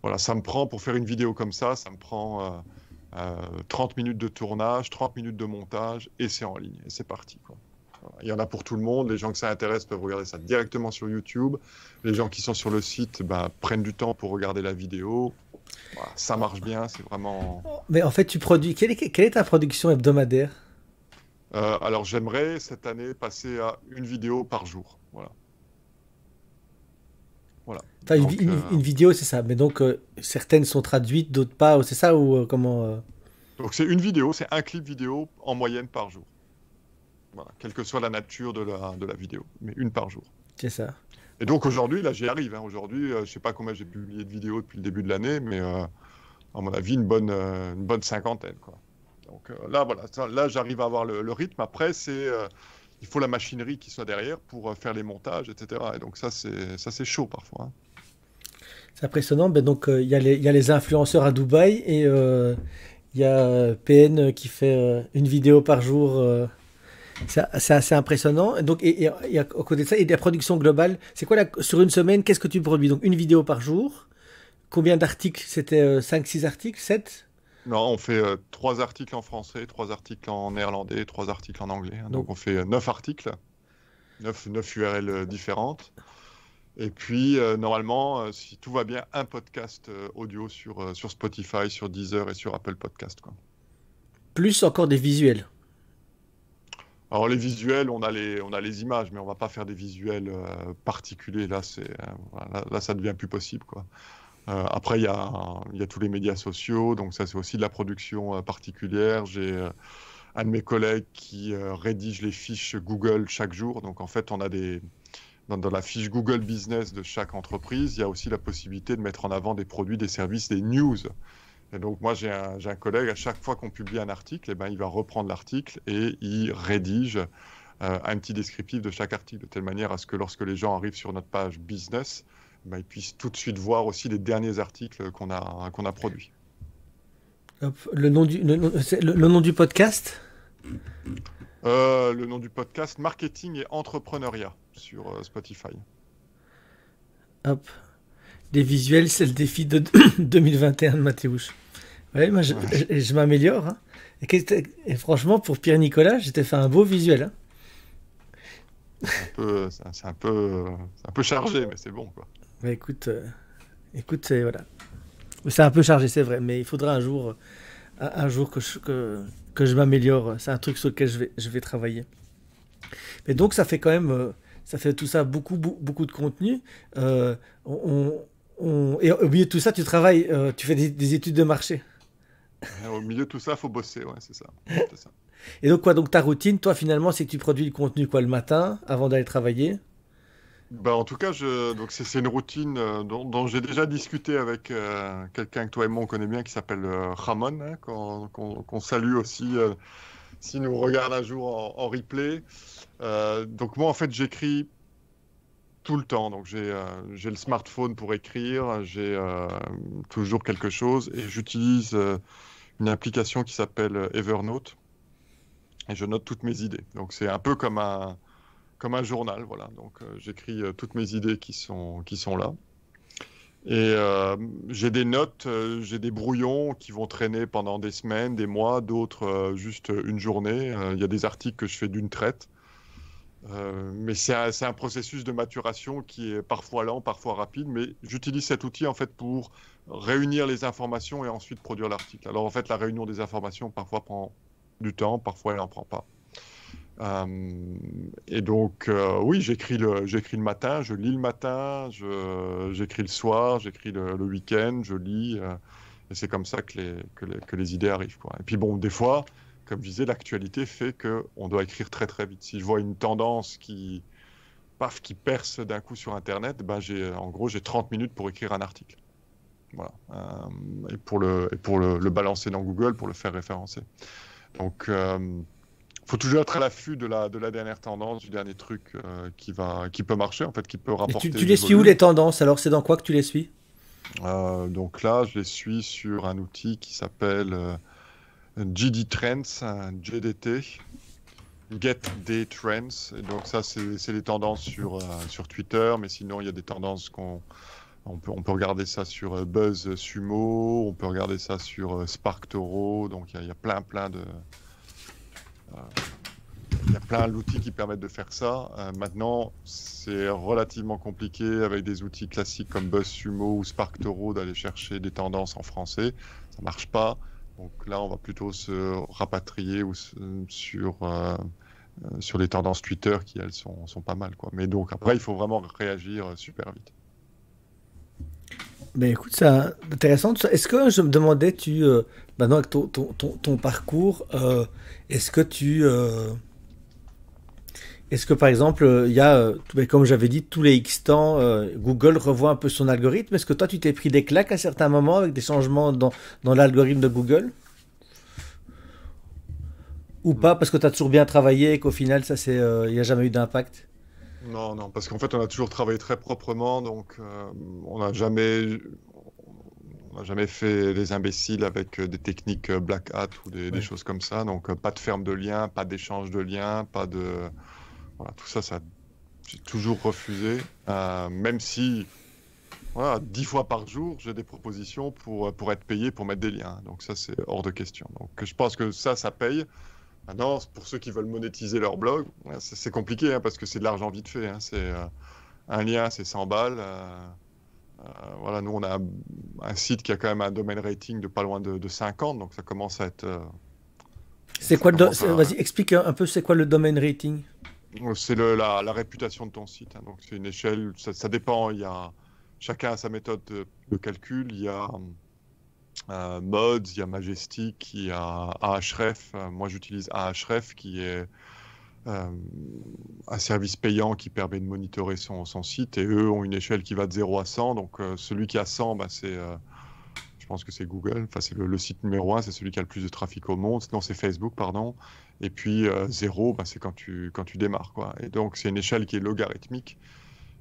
voilà, ça me prend pour faire une vidéo comme ça, ça me prend 30 minutes de tournage, 30 minutes de montage, et c'est en ligne, et c'est parti. Quoi. Il y en a pour tout le monde. Les gens que ça intéresse peuvent regarder ça directement sur YouTube. Les gens qui sont sur le site bah, prennent du temps pour regarder la vidéo. ça marche bien, c'est vraiment. Mais en fait, tu produis. Quelle est, quelle est ta production hebdomadaire? Euh, Alors, j'aimerais cette année passer à une vidéo par jour. Voilà. Voilà. une, euh, une, vidéo, c'est ça. Mais donc, euh, certaines sont traduites, d'autres pas. C'est ça ou comment Donc, c'est une vidéo, c'est un clip vidéo en moyenne par jour quelle que soit la nature de la, de la vidéo, mais une par jour. C'est ça. Et donc aujourd'hui, là j'y arrive. Hein. Aujourd'hui, euh, je sais pas combien j'ai publié de vidéos depuis le début de l'année, mais euh, à mon avis, une bonne, euh, une bonne cinquantaine. Quoi. Donc là, voilà, là j'arrive à avoir le, rythme. Après, c'est il faut la machinerie qui soit derrière pour faire les montages, etc. Et donc ça, c'est ça c'est chaud parfois. Hein. C'est impressionnant. Ben donc il y, y, a les influenceurs à Dubaï et il y a PN qui fait une vidéo par jour c'est assez impressionnant. Donc, et, et, à côté de ça, et de la production globale, c'est quoi la, sur une semaine, qu'est-ce que tu produis? Donc, une vidéo par jour. Combien d'articles? C'était 5, euh, 6 articles? 7 Non, on fait 3 euh, articles en français, 3 articles en néerlandais, 3 articles en anglais. Hein. Donc, on fait 9 euh, articles, 9, 9 URL différentes. Et puis, normalement, si tout va bien, un podcast audio sur, sur Spotify, sur Deezer et sur Apple Podcast. Quoi. Plus encore des visuels alors les visuels, on a les, images, mais on va pas faire des visuels euh, particuliers. Là, c'est, euh, là, ça devient plus possible. Euh, après, il y a, y a tous les médias sociaux, donc ça c'est aussi de la production particulière. J'ai un de mes collègues qui rédige les fiches Google chaque jour. Donc en fait, on a des dans, dans, la fiche Google Business de chaque entreprise, il y a aussi la possibilité de mettre en avant des produits, des services, des news. Et donc moi j'ai un, un, collègue, à chaque fois qu'on publie un article, eh ben, il va reprendre l'article et il rédige euh, un petit descriptif de chaque article, de telle manière à ce que lorsque les gens arrivent sur notre page business, eh ben, ils puissent tout de suite voir aussi les derniers articles qu'on a, qu'on a produits. Le, nom du, le, le, nom du podcast? Euh, Le nom du podcast, Marketing et Entrepreneuriat sur euh, Spotify. Hop. Les visuels, c'est le défi de 2021 de Mathéouche. Ouais, moi, je, je, m'améliore. Hein. Et, franchement, pour Pierre-Nicolas, j'étais fait un beau visuel. Hein. C'est un, peu, un peu chargé, mais c'est bon. Quoi. Mais écoute, euh, écoute c'est voilà. C'est un peu chargé, c'est vrai, mais il faudra un jour, un, jour que je, que, que je m'améliore. C'est un truc sur lequel je vais, je vais travailler. Mais donc, ça fait quand même, euh, ça fait tout ça beaucoup, beaucoup, de contenu. Euh, on, on... Et au milieu de tout ça, tu travailles, tu fais des études de marché. Au milieu de tout ça, il faut bosser, ouais, c'est ça. ça. Et donc quoi, donc ta routine, toi finalement, c'est que tu produis le contenu quoi le matin avant d'aller travailler? Bah, en tout cas, je... donc c'est une routine euh, dont, j'ai déjà discuté avec euh, quelqu'un que toi et moi on connaît bien qui s'appelle euh, Ramon, hein, qu'on salue aussi s'il nous regarde un jour en, en replay. donc moi en fait j'écris tout le temps. Donc j'ai le smartphone pour écrire, j'ai toujours quelque chose et j'utilise une application qui s'appelle euh, Evernote et je note toutes mes idées. Donc c'est un peu comme un, comme un journal, voilà. Donc euh, j'écris euh, toutes mes idées qui sont, qui sont là. Et j'ai des notes, j'ai des brouillons qui vont traîner pendant des semaines, des mois, d'autres juste une journée. Il y a des articles que je fais d'une traite. Mais c'est un, processus de maturation qui est parfois lent, parfois rapide. Mais j'utilise cet outil en fait pour réunir les informations et ensuite produire l'article. Alors en fait, la réunion des informations parfois prend du temps, parfois elle n'en prend pas. Euh, et donc, euh, oui, j'écris le, j'écris le matin, je lis le matin, j'écris le soir, j'écris le, week-end, je lis. Euh, et c'est comme ça que les, que les, que les, idées arrivent. Quoi. Et puis bon, des fois, comme je disais, l'actualité fait qu'on doit écrire très très vite. Si je vois une tendance qui, paf, qui perce d'un coup sur Internet, ben j'ai, en gros, j'ai 30 minutes pour écrire un article. Voilà. Euh, et pour, le, et pour le, balancer dans Google, pour le faire référencer. Donc, il euh, faut toujours être à l'affût de la, de la dernière tendance, du dernier truc euh, qui, va, qui peut marcher, en fait, qui peut rapporter. tu, tu les suis où les tendances? Alors, c'est dans quoi que tu les suis? Donc là, je les suis sur un outil qui s'appelle GD Trends, GDT. Get Trends. Donc ça, c'est les tendances sur, sur Twitter, mais sinon, il y a des tendances qu'on On peut, on peut regarder ça sur Buzz Sumo, on peut regarder ça sur Spark Toro, donc il y, a plein plein de... Il y a plein d'outils qui permettent de faire ça. maintenant, c'est relativement compliqué avec des outils classiques comme BuzzSumo ou SparkToro d'aller chercher des tendances en français. Ça marche pas. Donc là, on va plutôt se rapatrier ou sur, euh, euh, sur les tendances Twitter qui, elles, sont, sont pas mal. Quoi. Mais donc, après, il faut vraiment réagir euh, super vite. Ben écoute, c'est intéressant. Est-ce que je me demandais, tu, maintenant avec ton, ton, ton, parcours, est-ce que tu, est-ce que par exemple, il y a, ben, comme j'avais dit, tous les X temps, Google revoit un peu son algorithme. Est-ce que toi, tu t'es pris des claques à certains moments avec des changements dans, dans l'algorithme de Google? Ou pas parce que tu as toujours bien travaillé et qu'au final, ça c'est, il euh, n'y a jamais eu d'impact? Non, non, parce qu'en fait, on a toujours travaillé très proprement, donc euh, on n'a jamais, on jamais fait des imbéciles avec euh, des techniques black hat ou des, choses comme ça. Donc pas de ferme de liens, pas d'échange de liens, pas de, voilà, tout ça, ça j'ai toujours refusé, même si voilà, dix fois par jour, j'ai des propositions pour, pour être payé pour mettre des liens. Donc ça, c'est hors de question. Donc je pense que ça, ça paye. Maintenant, pour ceux qui veulent monétiser leur blog, c'est compliqué hein, parce que c'est de l'argent vite fait. Hein. c'est euh, un lien, c'est 100 balles. Euh, euh, voilà, nous on a un, site qui a quand même un domaine rating de pas loin de, 50, donc ça commence à être. c'est quoi le Vas-y, explique un peu c'est quoi le domaine rating? C'est la, réputation de ton site. Hein. donc c'est une échelle, ça, dépend. Il y a chacun a sa méthode de calcul. Il y a euh, Mods, il y a Majestic, il y a Ahref. Euh, moi, j'utilise Ahref qui est euh, un service payant qui permet de monitorer son, site. Et eux ont une échelle qui va de 0 à 100. Donc, celui qui a 100, bah, c'est, pense que c'est Google. Enfin, c'est le, site numéro 1, c'est celui qui a le plus de trafic au monde. Non, c'est Facebook, pardon. Et puis, 0, bah, c'est quand tu, quand tu démarres. Quoi. Et donc, c'est une échelle qui est logarithmique.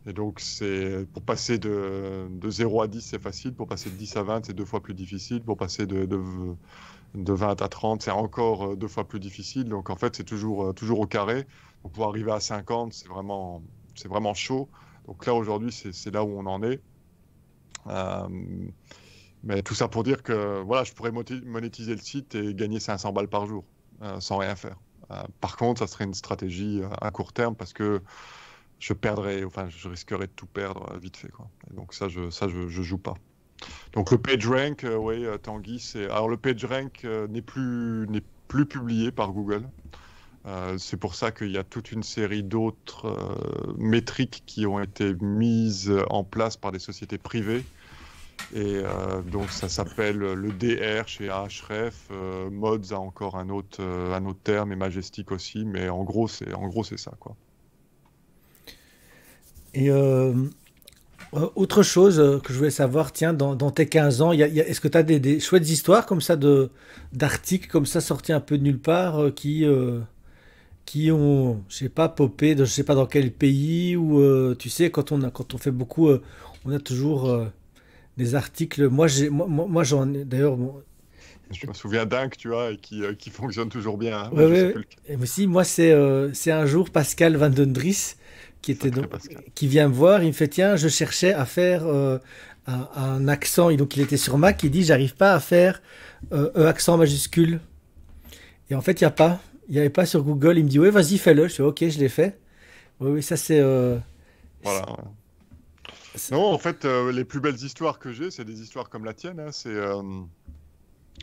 Et donc, c'est pour passer de, de, 0 à 10, c'est facile. Pour passer de 10 à 20, c'est deux fois plus difficile. Pour passer de, de, de 20 à 30, c'est encore euh, deux fois plus difficile. Donc, en fait, c'est toujours, euh, toujours au carré. Donc, pour arriver à 50, c'est vraiment, vraiment chaud. Donc, là, aujourd'hui, c'est là où on en est. Euh, mais tout ça pour dire que voilà, je pourrais monétiser le site et gagner 500 balles par jour sans rien faire. par contre, ça serait une stratégie à court terme parce que je perdrais, enfin, je risquerais de tout perdre euh, vite fait. Donc ça, je, ça, je, joue pas. Donc le PageRank, euh, oui, euh, Tanguy, c'est. Alors le PageRank n'est plus n'est plus publié par Google. c'est pour ça qu'il y a toute une série d'autres métriques qui ont été mises en place par des sociétés privées. Et donc ça s'appelle le DR chez Ahref. Mods a encore un autre un autre terme et Majestic aussi, mais en gros c'est en gros c'est ça quoi. Et euh, euh, autre chose euh, que je voulais savoir, tiens, dans, tes 15 ans, est-ce que tu as des, chouettes histoires comme ça, d'articles comme ça sortis un peu de nulle part qui, qui ont, je sais pas, popé de je sais pas dans quel pays, ou tu sais, quand on, quand on fait beaucoup, on a toujours des articles. Moi, moi, moi j'en ai d'ailleurs. je me souviens d'un que tu as et qui, qui fonctionne toujours bien. Hein. Ouais, Et aussi, moi, c'est c'est un jour Pascal Van Den Dries qui était donc, qui vient me voir, il me fait tiens, je cherchais à faire euh, un, accent, et donc il était sur Mac, il dit j'arrive pas à faire euh, un accent majuscule. Et en fait, il y a pas, il y avait pas sur Google. Il me dit ouais, vas-y, fais-le. Je fais ok, je l'ai fait. Oui, oui, ça c'est. Euh, voilà. Non, en fait, les plus belles histoires que j'ai, c'est des histoires comme la tienne. Hein. c'est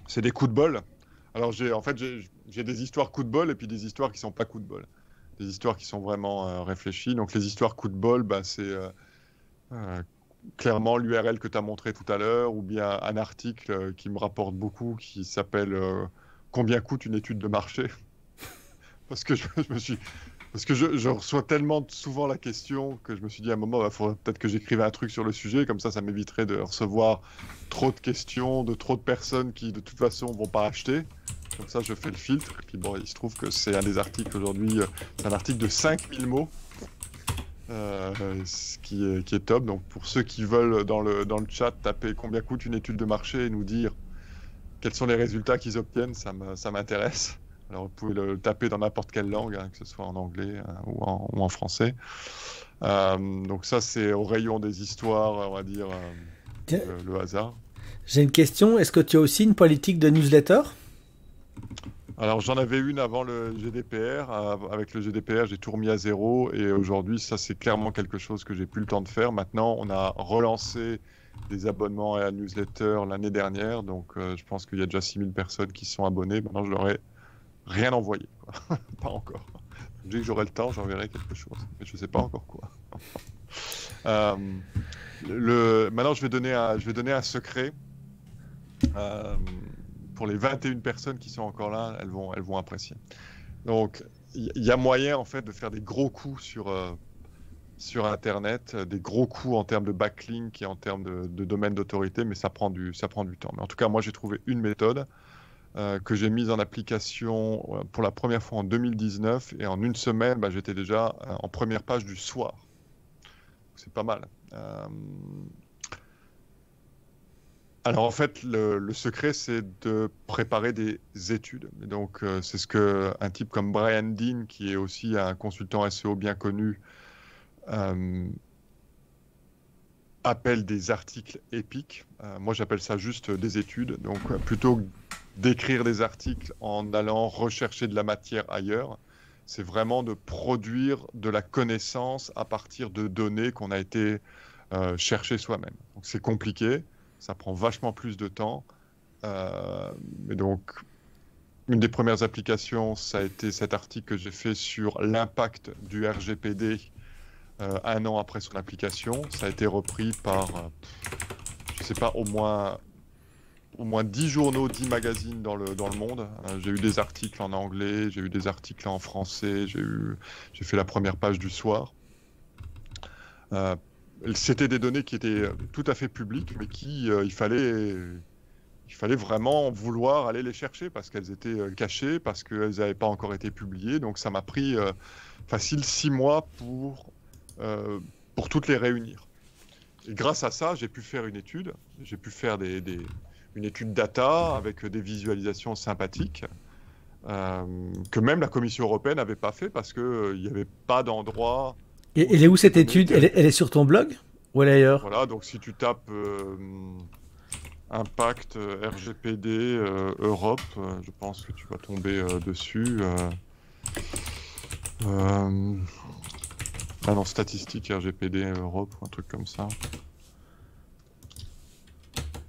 c'est des coups de bol. Alors j'ai en fait j'ai des histoires coups de bol et puis des histoires qui sont pas coups de bol des histoires qui sont vraiment euh, réfléchies. Donc les histoires coup de bol, bah, c'est euh, euh, clairement l'URL que tu as montré tout à l'heure, ou bien un article qui me rapporte beaucoup, qui s'appelle Combien coûte une étude de marché? Parce que je, me suis... Parce que je, reçois tellement souvent la question que je me suis dit à un moment, il bah, faudrait peut-être que j'écrive un truc sur le sujet, comme ça, ça m'éviterait de recevoir trop de questions de trop de personnes qui, de toute façon, vont pas acheter. Comme ça, je fais le filtre. Et puis bon, il se trouve que c'est un des articles aujourd'hui, euh, c'est un article de 5000 mots. Euh, ce qui est, qui top. Donc pour ceux qui veulent dans le, dans le chat taper combien coûte une étude de marché et nous dire quels sont les résultats qu'ils obtiennent, ça m'intéresse. Alors vous pouvez le taper dans n'importe quelle langue, hein, que ce soit en anglais hein, ou, en, français. donc ça, c'est au rayon des histoires, on va dire, le hasard. J'ai une question. Est-ce que tu as aussi une politique de newsletter? Alors j'en avais une avant le GDPR. Avec le GDPR, j'ai tout remis à zéro et aujourd'hui, ça c'est clairement quelque chose que j'ai plus le temps de faire. Maintenant, on a relancé des abonnements à la newsletter l'année dernière, donc euh, je pense qu'il y a déjà 6000 personnes qui sont abonnées. Maintenant, je leur ai rien envoyé, pas encore. Dès que j'aurai le temps, j'enverrai quelque chose, mais je ne sais pas encore quoi. Euh, le... Maintenant, je vais donner un, secret. Euh, pour les 21 personnes qui sont encore là, elles vont, elles vont apprécier. Donc, il y, a moyen en fait de faire des gros coups sur, euh, sur Internet, des gros coups en termes de backlink et en termes de, domaine d'autorité, mais ça prend, du, ça prend du temps. Mais en tout cas, moi, j'ai trouvé une méthode euh, que j'ai mise en application pour la première fois en 2019 et en une semaine, bah, j'étais déjà en première page du soir. C'est pas mal. Alors en fait, le, secret, c'est de préparer des études. donc euh, c'est ce que un type comme Brian Dean, qui est aussi un consultant SEO bien connu, euh, appelle des articles épiques. Euh, moi, j'appelle ça juste des études. Donc plutôt d'écrire des articles en allant rechercher de la matière ailleurs, c'est vraiment de produire de la connaissance à partir de données qu'on a été chercher soi-même. Donc c'est compliqué ça prend vachement plus de temps. Euh, donc, une des premières applications, ça a été cet article que j'ai fait sur l'impact du RGPD euh, un an après son application. Ça a été repris par, euh, je sais pas, au moins, au moins 10 journaux, 10 magazines dans le, dans le monde. j'ai eu des articles en anglais, j'ai eu des articles en français, j'ai, eu, j'ai fait la première page du soir c'était des données qui étaient euh, tout à fait publiques, mais qui euh, il fallait il fallait vraiment vouloir aller les chercher parce qu'elles étaient euh, cachées, parce qu'elles n'avaient pas encore été publiées. Donc ça m'a pris facile six mois pour pour toutes les réunir. Et grâce à ça, j'ai pu faire une étude. J'ai pu faire des, une étude data avec des visualisations sympathiques. que même la Commission européenne n'avait pas fait parce qu'il n'y avait pas d'endroit et elle est où cette étude? Elle est, sur ton blog Ou elle est ailleurs? Voilà, donc si tu tapes euh, Impact euh, RGPD euh, Europe, je pense que tu vas tomber dessus. Ah non, statistiques RGPD Europe, un truc comme ça.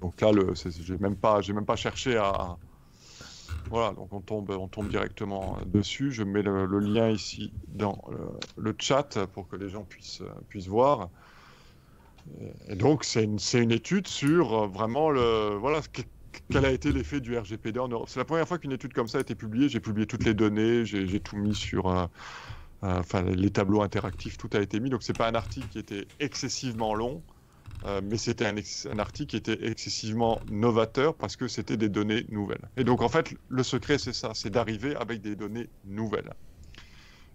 Donc là, j'ai même pas, j'ai même pas cherché à, voilà, donc on tombe, on tombe directement dessus. Je mets le, lien ici dans le, chat pour que les gens puissent, puissent voir. Et donc c'est une, une, étude sur vraiment le voilà quel a été l'effet du RGPD en Europe. C'est la première fois qu'une étude comme ça a été publiée. J'ai publié toutes les données, j'ai tout mis sur euh, enfin les tableaux interactifs, tout a été mis. Donc c'est pas un article qui était excessivement long. Euh, mais c'était un, article qui était excessivement novateur parce que c'était des données nouvelles. Et donc en fait, le secret, c'est ça, c'est d'arriver avec des données nouvelles.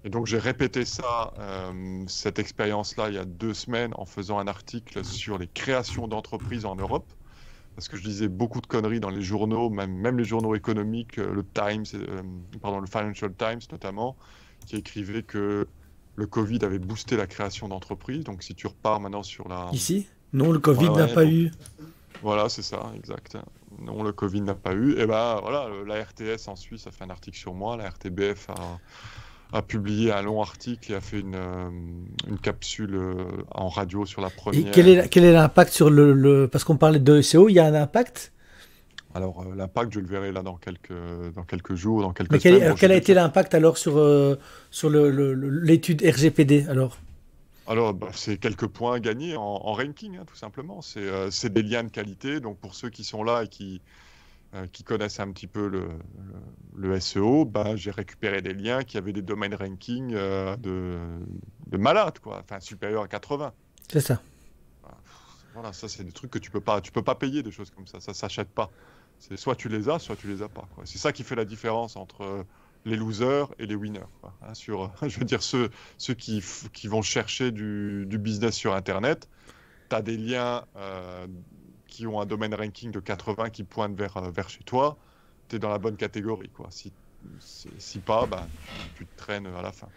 Et donc j'ai répété ça, euh, cette expérience-là, il y a deux semaines en faisant un article sur les créations d'entreprises en Europe. Parce que je lisais beaucoup de conneries dans les journaux, même, les journaux économiques, euh, le Times, pardon, le Financial Times notamment, qui écrivait que le Covid avait boosté la création d'entreprises. Donc si tu repars maintenant sur la... Ici? Non, le Covid n'a pas eu. Voilà, c'est ça, exact. Non, le Covid n'a pas eu. Et ben voilà, la RTS en Suisse a fait un article sur moi, la RTBF a, publié un long article et a fait une, euh, capsule euh, en radio sur la première. Et quel est, quel est l'impact sur le, Parce qu'on parlait de SEO, il y a un impact? Alors euh, l'impact, je le verrai là dans quelques, dans quelques jours, dans quelques Mais quel, quel a été l'impact alors sur, sur l'étude RGPD alors? Alors, bah, c'est quelques points gagnés en, ranking, hein, tout simplement. Euh, c'est des liens de qualité. Donc, pour ceux qui sont là et qui, euh, qui connaissent un petit peu le, le, SEO, bah, j'ai récupéré des liens qui avaient des domaines ranking euh, de, de malades, quoi. Enfin, supérieurs à 80. C'est ça. Voilà, ça, c'est des trucs que tu peux pas, tu peux pas payer des choses comme ça. Ça s'achète pas. C'est soit tu les as, soit tu les as pas. C'est ça qui fait la différence entre les losers et les winners. Hein, sur, je veux dire, ceux, ceux qui, qui vont chercher du, du, business sur Internet, tu as des liens euh, qui ont un domaine ranking de 80 qui pointent vers, euh, vers chez toi, tu es dans la bonne catégorie. Quoi. Si, Si pas, bah, tu te traînes à la fin.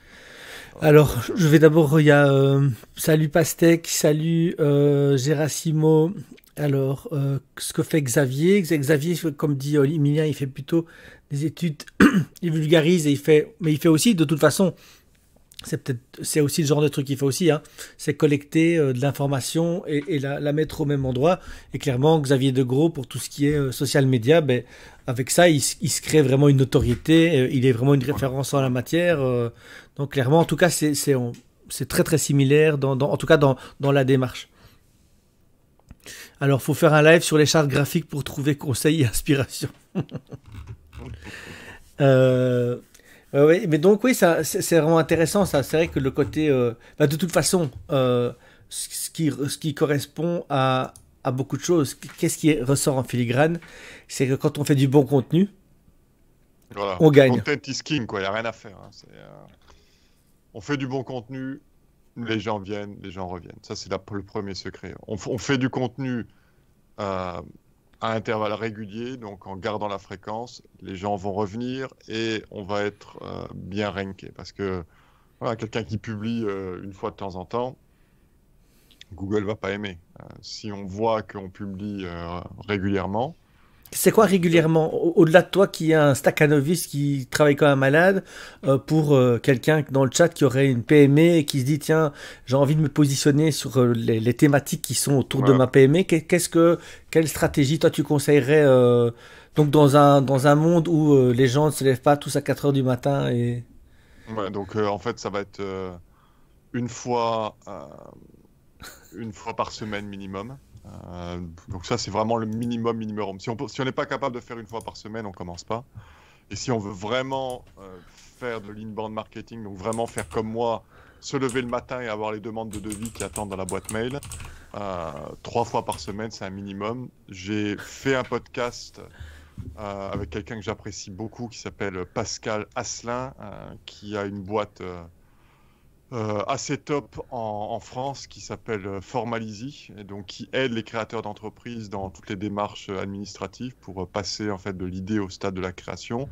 Alors, je vais d'abord, il y a euh, salut Pastèque, salut euh, Gérasimo. Alors, euh, ce que fait Xavier, Xavier, comme dit Emilien, il fait plutôt des études, il vulgarise et il fait, mais il fait aussi, de toute façon, c'est peut-être, c'est aussi le genre de truc qu'il fait aussi, hein, c'est collecter de l'information et, la, mettre au même endroit. Et clairement, Xavier Degros, pour tout ce qui est social media, ben, avec ça, il, se crée vraiment une notoriété, il est vraiment une référence en la matière. Donc clairement, en tout cas, c'est très très similaire, en tout cas dans la démarche. Alors, faut faire un live sur les chartes graphiques pour trouver conseils et inspiration. euh, oui, mais donc oui, c'est vraiment intéressant. Ça, c'est vrai que le côté, euh, bah, de toute façon, euh, ce qui, ce qui correspond à, à beaucoup de choses. Qu'est-ce qui ressort en filigrane C'est que quand on fait du bon contenu, on gagne. Content is king, quoi. Il n'y a rien à faire. Hein. On fait du bon contenu, les gens viennent, les gens reviennent. Ça, c'est le premier secret. On, fait du contenu euh, à intervalles réguliers, donc en gardant la fréquence, les gens vont revenir et on va être euh, bien ranké. Parce que voilà, quelqu'un qui publie euh, une fois de temps en temps, Google va pas aimer. si on voit qu'on publie régulièrement, c'est quoi régulièrement, au-delà de toi qui a un staccanovis qui travaille comme un malade, euh, pour euh, quelqu'un dans le chat qui aurait une PME et qui se dit tiens j'ai envie de me positionner sur euh, les, thématiques qui sont autour de ma PME, qu'est-ce que quelle stratégie toi tu conseillerais donc dans un dans un monde où les gens ne se lèvent pas tous à 4 heures du matin et ouais, donc en fait ça va être une fois une fois par semaine minimum. Euh, donc ça, c'est vraiment le minimum minimum. Si on n'est pas capable de faire une fois par semaine, on commence pas. Et si on veut vraiment euh, faire de l'inbound marketing, donc vraiment faire comme moi, se lever le matin et avoir les demandes de devis qui attendent dans la boîte mail, euh, trois fois par semaine, c'est un minimum. J'ai fait un podcast avec quelqu'un que j'apprécie beaucoup qui s'appelle Pascal Asselin, qui a une boîte euh, assez top en, France qui s'appelle euh, Formalizy et donc qui aide les créateurs d'entreprises dans toutes les démarches euh, administratives pour passer en fait de l'idée au stade de la création.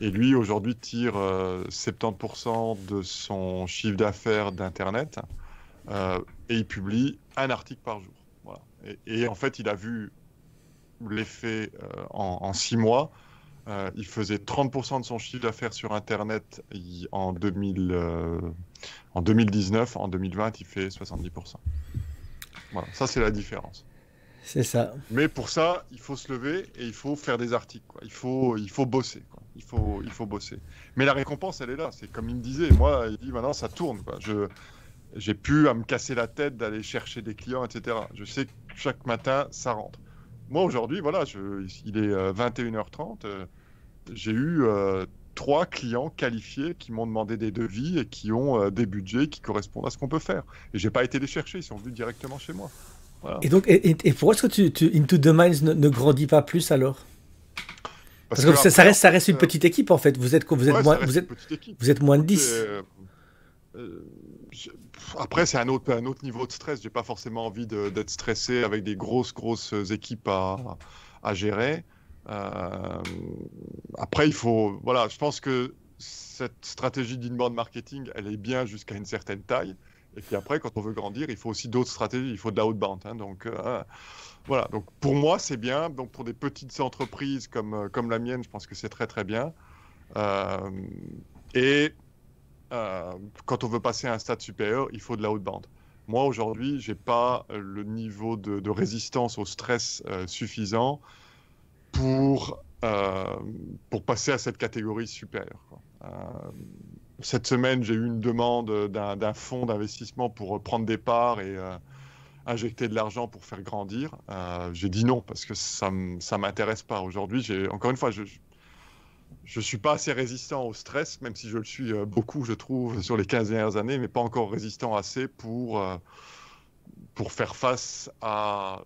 Et lui aujourd'hui tire 70% de son chiffre d'affaires d'internet et il publie un article par jour. Et, en fait il a vu l'effet en, six mois euh, il faisait 30% de son chiffre d'affaires sur Internet en, 2000, euh, en 2019. En 2020, il fait 70%. Voilà, ça c'est la différence. C'est ça. Mais pour ça, il faut se lever et il faut faire des articles. Il, faut, il faut bosser. Il, faut, il faut bosser. Mais la récompense, elle est là. C'est comme il me disait. Moi, il dit maintenant, ça tourne. Quoi. Je j'ai pu à me casser la tête d'aller chercher des clients, etc. Je sais que chaque matin, ça rentre moi aujourd'hui, voilà, je, il est 21h30. Euh, euh, j'ai eu euh, trois clients qualifiés qui m'ont demandé des devis et qui ont des budgets qui correspondent à ce qu'on peut faire. Et j'ai pas été les chercher, ils sont venus directement chez moi. Et donc, et, pourquoi est-ce que tu, Into the Minds ne, grandit pas plus alors? Parce, que, ça, reste, ça reste une petite équipe en fait. Vous êtes, vous êtes, moins, vous êtes, vous êtes moins de 10 après, c'est un autre, un autre niveau de stress. J'ai pas forcément envie d'être stressé avec des grosses, grosses équipes à, à gérer. Euh, après, il faut. Voilà, je pense que cette stratégie d'inbound marketing, elle est bien jusqu'à une certaine taille. Et puis après, quand on veut grandir, il faut aussi d'autres stratégies. Il faut de l'outbound. Hein, donc, euh, voilà. Donc, pour moi, c'est bien. Donc, pour des petites entreprises comme, comme la mienne, je pense que c'est très, très bien. Euh, et euh, quand on veut passer à un stade supérieur, il faut de la bande. Moi, aujourd'hui, je n'ai pas euh, le niveau de, résistance au stress euh, suffisant pour, pour passer à cette catégorie supérieure. cette semaine, j'ai eu une demande d'un fonds d'investissement pour prendre des parts et injecter de l'argent pour faire grandir. j'ai dit non parce que ça ne m'intéresse pas. Aujourd'hui, encore une fois, je, je suis pas assez résistant au stress, même si je le suis euh, beaucoup, je trouve, sur les 15 dernières années, mais pas encore résistant assez pour, euh, pour faire face à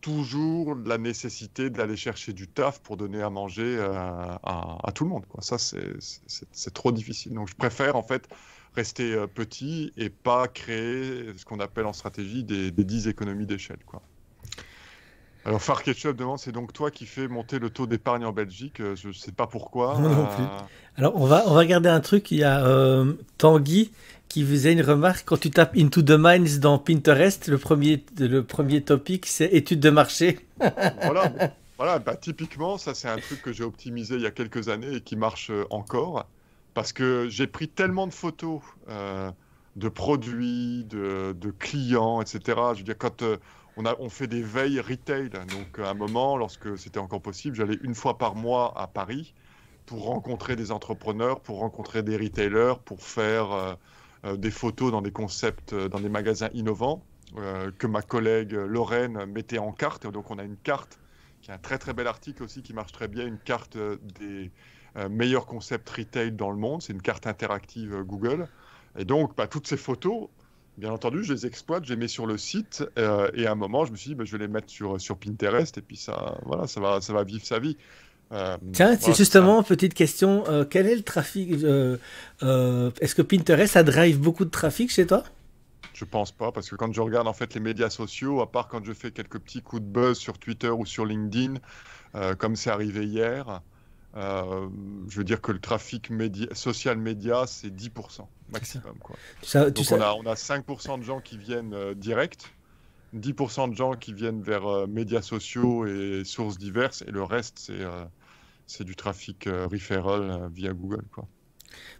toujours la nécessité d'aller chercher du taf pour donner à manger euh, à, tout le monde. Quoi. Ça, c'est trop difficile. Donc, je préfère en fait rester petit et pas créer ce qu'on appelle en stratégie des, des 10 économies d'échelle. Alors, Far Ketchup demande c'est donc toi qui fais monter le taux d'épargne en Belgique euh, Je ne sais pas pourquoi. Non, non plus. Alors, on va, on va regarder un truc. Il y a euh, Tanguy qui faisait une remarque. Quand tu tapes Into the Minds dans Pinterest, le premier, le premier topic, c'est études de marché. voilà, voilà bah, typiquement, ça, c'est un truc que j'ai optimisé il y a quelques années et qui marche encore. Parce que j'ai pris tellement de photos de produits, de, de, clients, etc. Je veux dire, quand on, fait des veilles retail. Donc, à un moment, lorsque c'était encore possible, j'allais une fois par mois à Paris pour rencontrer des entrepreneurs, pour rencontrer des retailers, pour faire euh, euh, des photos dans des concepts, euh, dans des magasins innovants que ma collègue Lorraine mettait en carte. Donc, on a une carte qui est un très très bel article aussi qui marche très bien, une carte des meilleurs concepts retail dans le monde. C'est une carte interactive Google. Et donc, bah, toutes ces photos, bien entendu, je les exploite, je les mets sur le site. Euh, et à un moment, je me suis dit, bah, je vais les mettre sur, sur Pinterest. Et puis, ça, voilà, ça, va, ça va vivre sa vie. Euh, Tiens, c'est justement, petite question. Euh, quel est le trafic Est-ce que Pinterest, ça drive beaucoup de trafic chez toi? Je pense pas, parce que quand je regarde en fait les médias sociaux, à part quand je fais quelques petits coups de buzz sur Twitter ou sur LinkedIn, comme c'est arrivé hier, euh, je veux dire que le trafic social média, c'est 10% maximum. Quoi. Donc on, a, on, a, 5% de gens qui viennent euh, direct, 10% de gens qui viennent vers euh, médias sociaux et sources diverses, et le reste, c'est c'est du trafic referral via Google. Quoi.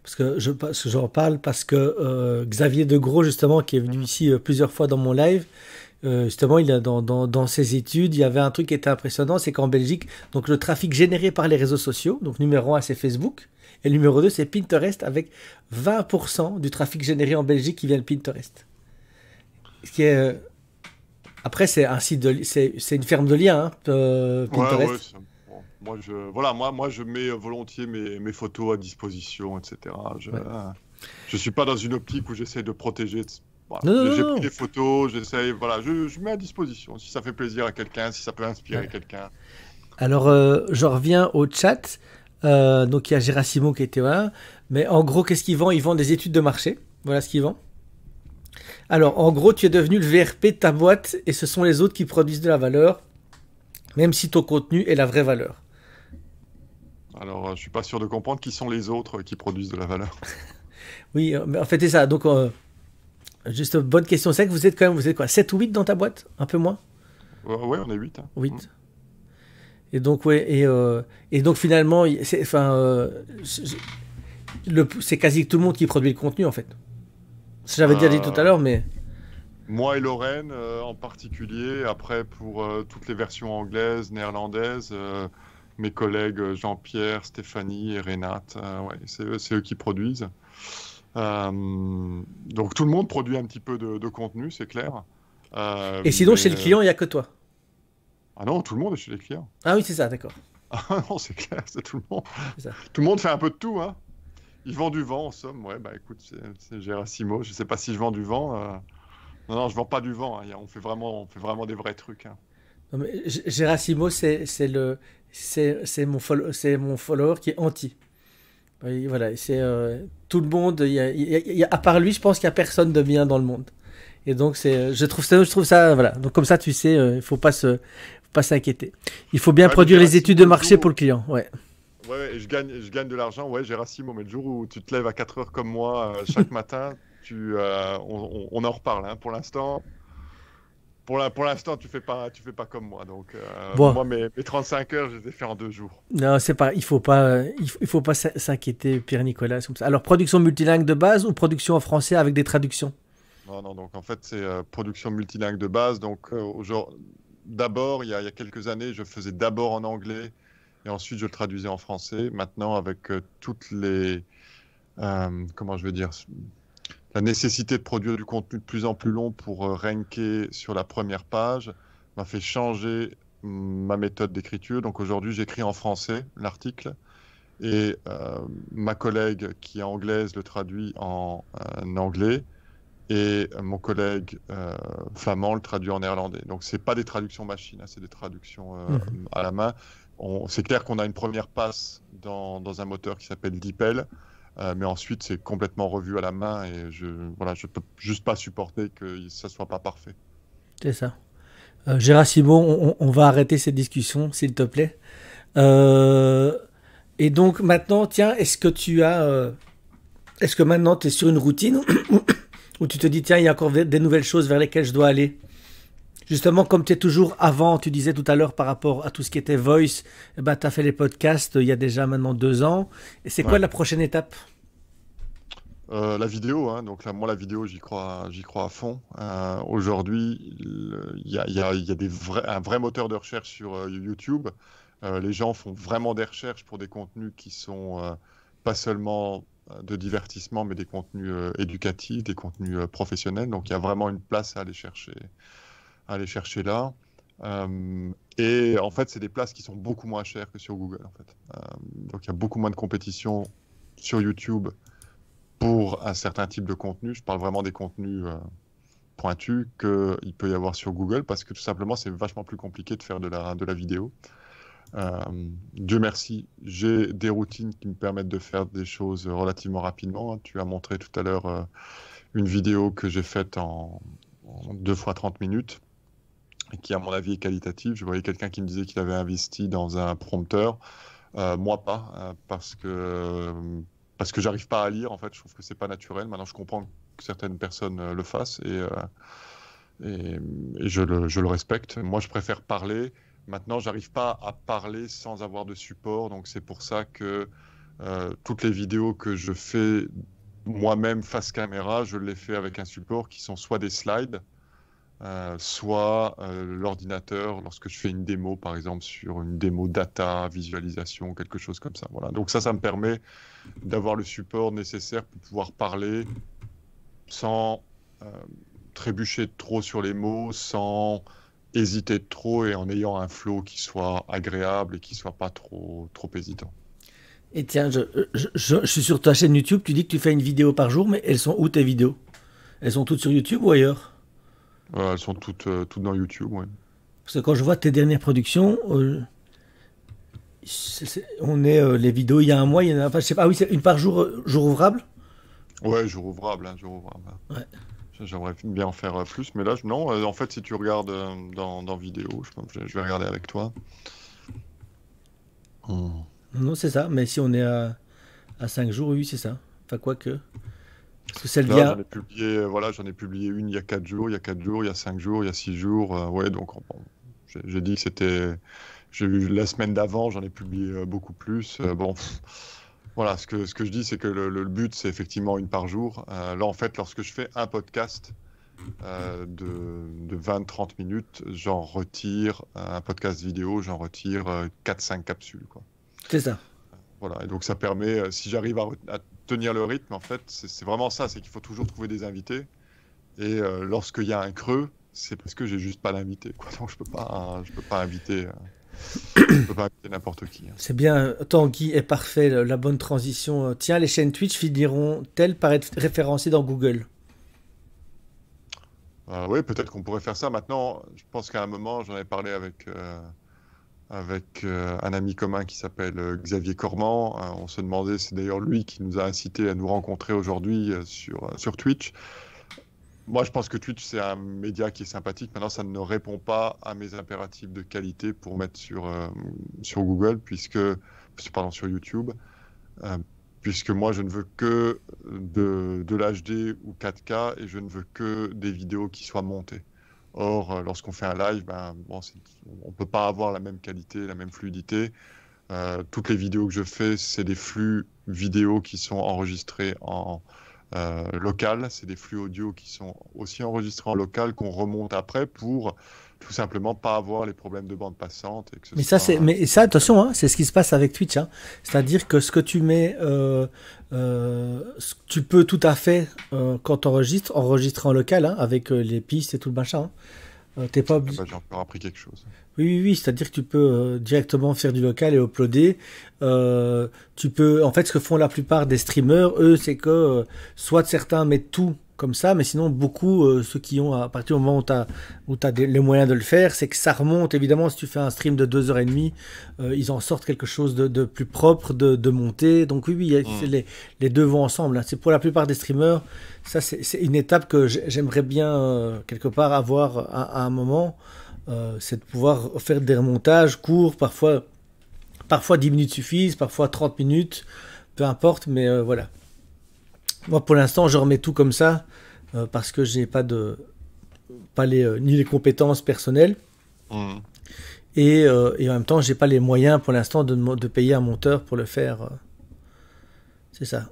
Parce que je j'en parle parce que Xavier Degros, justement, qui est venu ici plusieurs fois dans mon live, euh, justement, il a, dans, dans, ses études, il y avait un truc qui était impressionnant, c'est qu'en Belgique, donc le trafic généré par les réseaux sociaux, donc numéro 1 c'est Facebook, et numéro 2 c'est Pinterest, avec 20% du trafic généré en Belgique qui vient de Pinterest. Ce qui est... Euh, après, c'est un site de, c'est, une ferme de liens, hein, euh, Pinterest. moi, je, voilà, moi, moi, je mets volontiers mes, mes photos à disposition, etc. Je ne suis pas dans une optique où j'essaie de protéger j'ai pris des photos, j'essaye, voilà, je, mets à disposition si ça fait plaisir à quelqu'un, si ça peut inspirer quelqu'un. Alors, euh, je reviens au chat. Euh, donc, il y a Gérasimo qui était là. Mais en gros, qu'est-ce qu'ils vendent? Ils vendent des études de marché. Voilà ce qu'ils vendent. Alors, en gros, tu es devenu le VRP de ta boîte et ce sont les autres qui produisent de la valeur, même si ton contenu est la vraie valeur. Alors, euh, je suis pas sûr de comprendre qui sont les autres qui produisent de la valeur. oui, mais en fait, c'est ça. Donc, Juste bonne question. C'est que vous êtes quand même, vous êtes quoi 7 ou 8 dans ta boîte? Un peu moins? Ouais, on est 8. 8. Hein. Et donc, ouais, et, euh, et donc finalement, c'est enfin, euh, quasi tout le monde qui produit le contenu en fait. J'avais déjà dit tout à l'heure, mais. Moi et Lorraine euh, en particulier. Après, pour toutes les versions anglaises, néerlandaises, mes collègues Jean-Pierre, Stéphanie et Renate, ouais, c'est eux qui produisent. Euh, donc tout le monde produit un petit peu de, contenu, c'est clair. Euh, et sinon, chez le client, il n'y a que toi Ah non, tout le monde est chez les clients. Ah oui, c'est ça, d'accord. Ah non, c'est clair, c'est tout le monde. Tout le monde fait un peu de tout. Hein. Il vend du vent, en somme. Ouais, bah écoute, c'est Gérasimo. Je sais pas si je vends du vent. Euh. Non, non, je vends pas du vent. Hein. On, fait vraiment, on fait vraiment des vrais trucs. Hein. Non, mais Gérasimo, c'est le, c'est mon, follow, mon follower qui est anti. Voilà, c'est euh, tout le monde. Y a, y a, à part lui, je pense qu'il n'y a personne de bien dans le monde. Et donc, c'est, je trouve ça, je trouve ça, voilà. Donc comme ça, tu sais, euh, il faut pas se, faut pas s'inquiéter. Il faut bien produire les études de marché pour le client, ouais. Ouais, je gagne, je gagne de l'argent, ouais, Gérasimo. Mais le jour où tu te lèves à 4 heures comme moi euh, chaque matin, tu, on, on, en reparle. Hein. Pour l'instant, pour l'instant, tu fais pas, tu fais pas comme moi. Donc, euh, moi, mes, 35 heures, je les ai fait en deux jours. Non, c'est pas, il faut pas, il faut, pas s'inquiéter, Pierre Nicolas, comme ça. Alors, production multilingue de base ou production en français avec des traductions? Non, non. Donc, en fait, c'est euh, production multilingue de base. Donc, euh, d'abord, il, il, y a quelques années, je faisais d'abord en anglais et ensuite je le traduisais en français. Maintenant, avec toutes les, comment je vais dire la nécessité de produire du contenu de plus en plus long pour euh, ranker sur la première page m'a fait changer ma méthode d'écriture. Donc aujourd'hui, j'écris en français l'article et euh, ma collègue qui est anglaise le traduit en, euh, anglais et mon collègue flamand le traduit en néerlandais. Donc c'est pas des traductions machines, hein, c'est des traductions mmh. à la main. C'est clair qu'on a une première passe dans, un moteur qui s'appelle DeepL euh, mais ensuite, c'est complètement revu à la main et je voilà, je peux juste pas supporter que ça soit pas parfait. C'est ça. Euh, Gérard Simon, on, va arrêter cette discussion, s'il te plaît. Euh, et donc maintenant, tiens, est-ce que tu as... Est-ce que maintenant tu es sur une routine où tu te dis, tiens, il y a encore des nouvelles choses vers lesquelles je dois aller? Justement, comme tu es toujours avant, tu disais tout à l'heure par rapport à tout ce qui était voice, eh ben, tu as fait les podcasts il y a déjà maintenant deux ans. Et c'est quoi la prochaine étape? La vidéo, hein. donc là, moi la vidéo j'y crois, j'y crois à fond. Aujourd'hui, il y a, y a, des vrais, un vrai moteur de recherche sur YouTube. les gens font vraiment des recherches pour des contenus qui sont pas seulement de divertissement, mais des contenus éducatifs, des contenus professionnels. Donc il y a vraiment une place à aller chercher aller chercher là. Euh, et en fait, c'est des places qui sont beaucoup moins chères que sur Google. En fait. Euh, donc, il y a beaucoup moins de compétition sur YouTube pour un certain type de contenu. Je parle vraiment des contenus euh, pointus qu'il peut y avoir sur Google parce que tout simplement, c'est vachement plus compliqué de faire de la, de la vidéo. Dieu merci, j'ai des routines qui me permettent de faire des choses relativement rapidement. Tu as montré tout à l'heure une vidéo que j'ai faite en, en 2 fois 30 minutes qui à mon avis est qualitatif. Je voyais quelqu'un qui me disait qu'il avait investi dans un prompteur. Euh, moi pas, euh, parce que parce que j'arrive pas à lire. En fait, je trouve que c'est pas naturel. Maintenant, je comprends que certaines personnes euh, le fassent et, et, je, le, je, le, respecte. Moi, je préfère parler. Maintenant, j'arrive pas à parler sans avoir de support. Donc, c'est pour ça que toutes les vidéos que je fais moi-même face caméra, je les fais avec un support qui sont soit des slides, euh, soit euh, l'ordinateur lorsque je fais une démo, par exemple sur une démo data, visualisation, quelque chose comme ça. Voilà. Donc ça, ça me permet d'avoir le support nécessaire pour pouvoir parler sans euh, trébucher trop sur les mots, sans hésiter trop et en ayant un flow qui soit agréable et qui soit pas trop, trop hésitant. Et tiens, je, je, je, suis sur ta chaîne YouTube, tu dis que tu fais une vidéo par jour, mais elles sont où tes vidéos? Elles sont toutes sur YouTube ou ailleurs? Elles sont toutes, euh, toutes dans YouTube, ouais. Parce que quand je vois tes dernières productions, euh, on est euh, les vidéos il y a un mois, il y en a, enfin, je sais pas, ah oui, c'est une par jour, jour ouvrable? Ouais, jour ouvrable, hein, jour ouvrable. Ouais. J'aimerais bien en faire plus, mais là, non, en fait, si tu regardes dans, dans vidéo, je, je, vais regarder avec toi. Non, c'est ça, mais si on est à, à 5 jours, oui, c'est ça. Enfin, quoi que. J'en ai publié, euh, voilà, j'en ai publié une il y a 4 jours, il y a 4 jours, il y a 5 jours, il y a 6 jours. Euh, ouais, donc j'ai dit que c'était. J'ai eu la semaine d'avant, j'en ai publié euh, beaucoup plus. bon, voilà, ce que, ce que je dis, c'est que le, but, c'est effectivement une par jour. là, en fait, lorsque je fais un podcast de, de 20-30 minutes, j'en retire, un podcast vidéo, j'en retire 4-5 capsules. C'est ça. Voilà, et donc ça permet, si j'arrive à, à tenir le rythme, en fait, c'est vraiment ça, c'est qu'il faut toujours trouver des invités. Et euh, lorsqu'il y a un creux, c'est parce que j'ai juste pas d'invité. Donc je peux pas, je peux pas inviter. Euh, je peux pas inviter n'importe qui. Hein. C'est bien, Tanguy est parfait, la bonne transition. Tiens, les chaînes Twitch finiront-elles par être référencées dans Google? Euh, Oui, peut-être qu'on pourrait faire ça. Maintenant, je pense qu'à un moment, j'en ai parlé avec, avec euh, un ami commun qui s'appelle euh, Xavier Cormand. Euh, on se demandait, c'est d'ailleurs lui qui nous a incité à nous rencontrer aujourd'hui sur, sur Twitch. Moi, je pense que Twitch, c'est un média qui est sympathique. Maintenant, ça ne répond pas à mes impératifs de qualité pour mettre sur, sur Google, puisque, pardon, sur YouTube, puisque moi, je ne veux que de, de l'HD ou 4K et je ne veux que des vidéos qui soient montées. Or, euh, lorsqu'on fait un live, ben, bon, on ne peut pas avoir la même qualité, la même fluidité. Euh, toutes les vidéos que je fais, c'est des flux vidéo qui sont enregistrés en euh, local. C'est des flux audio qui sont aussi enregistrés en local qu'on remonte après pour tout simplement pas avoir les problèmes de bande passante. mais, ça, c'est, mais ça, attention, hein, c'est ce qui se passe avec Twitch. Hein. C'est-à-dire que ce que tu mets, euh, euh, tu peux tout à fait, euh, quand tu enregistres, enregistrer en local, hein, avec les pistes et tout le machin. T'es pas obligé. J'ai encore appris quelque chose. Oui, oui, oui. C'est-à-dire que tu peux directement faire du local et uploader. tu peux, en fait, ce que font la plupart des streamers, eux, c'est que soit certains mettent tout comme ça, mais sinon beaucoup, euh, ceux qui ont, à partir du moment où tu as, où as les moyens de le faire, c'est que ça remonte, évidemment, si tu fais un stream de 2h30, euh, ils en sortent quelque chose de, plus propre, de, de monter, donc oui, oui, mm. les, les, deux vont ensemble, hein. c'est pour la plupart des streamers, ça c'est une étape que j'aimerais bien, euh, quelque part, avoir à, un moment, c'est de pouvoir faire des remontages courts, parfois, parfois 10 minutes suffisent, parfois 30 minutes, peu importe, mais voilà. Moi, pour l'instant, je remets tout comme ça parce que j'ai pas de pas les, ni les compétences personnelles. Mmh. Et, et, en même temps, j'ai pas les moyens pour l'instant de, de, payer un monteur pour le faire. C'est ça.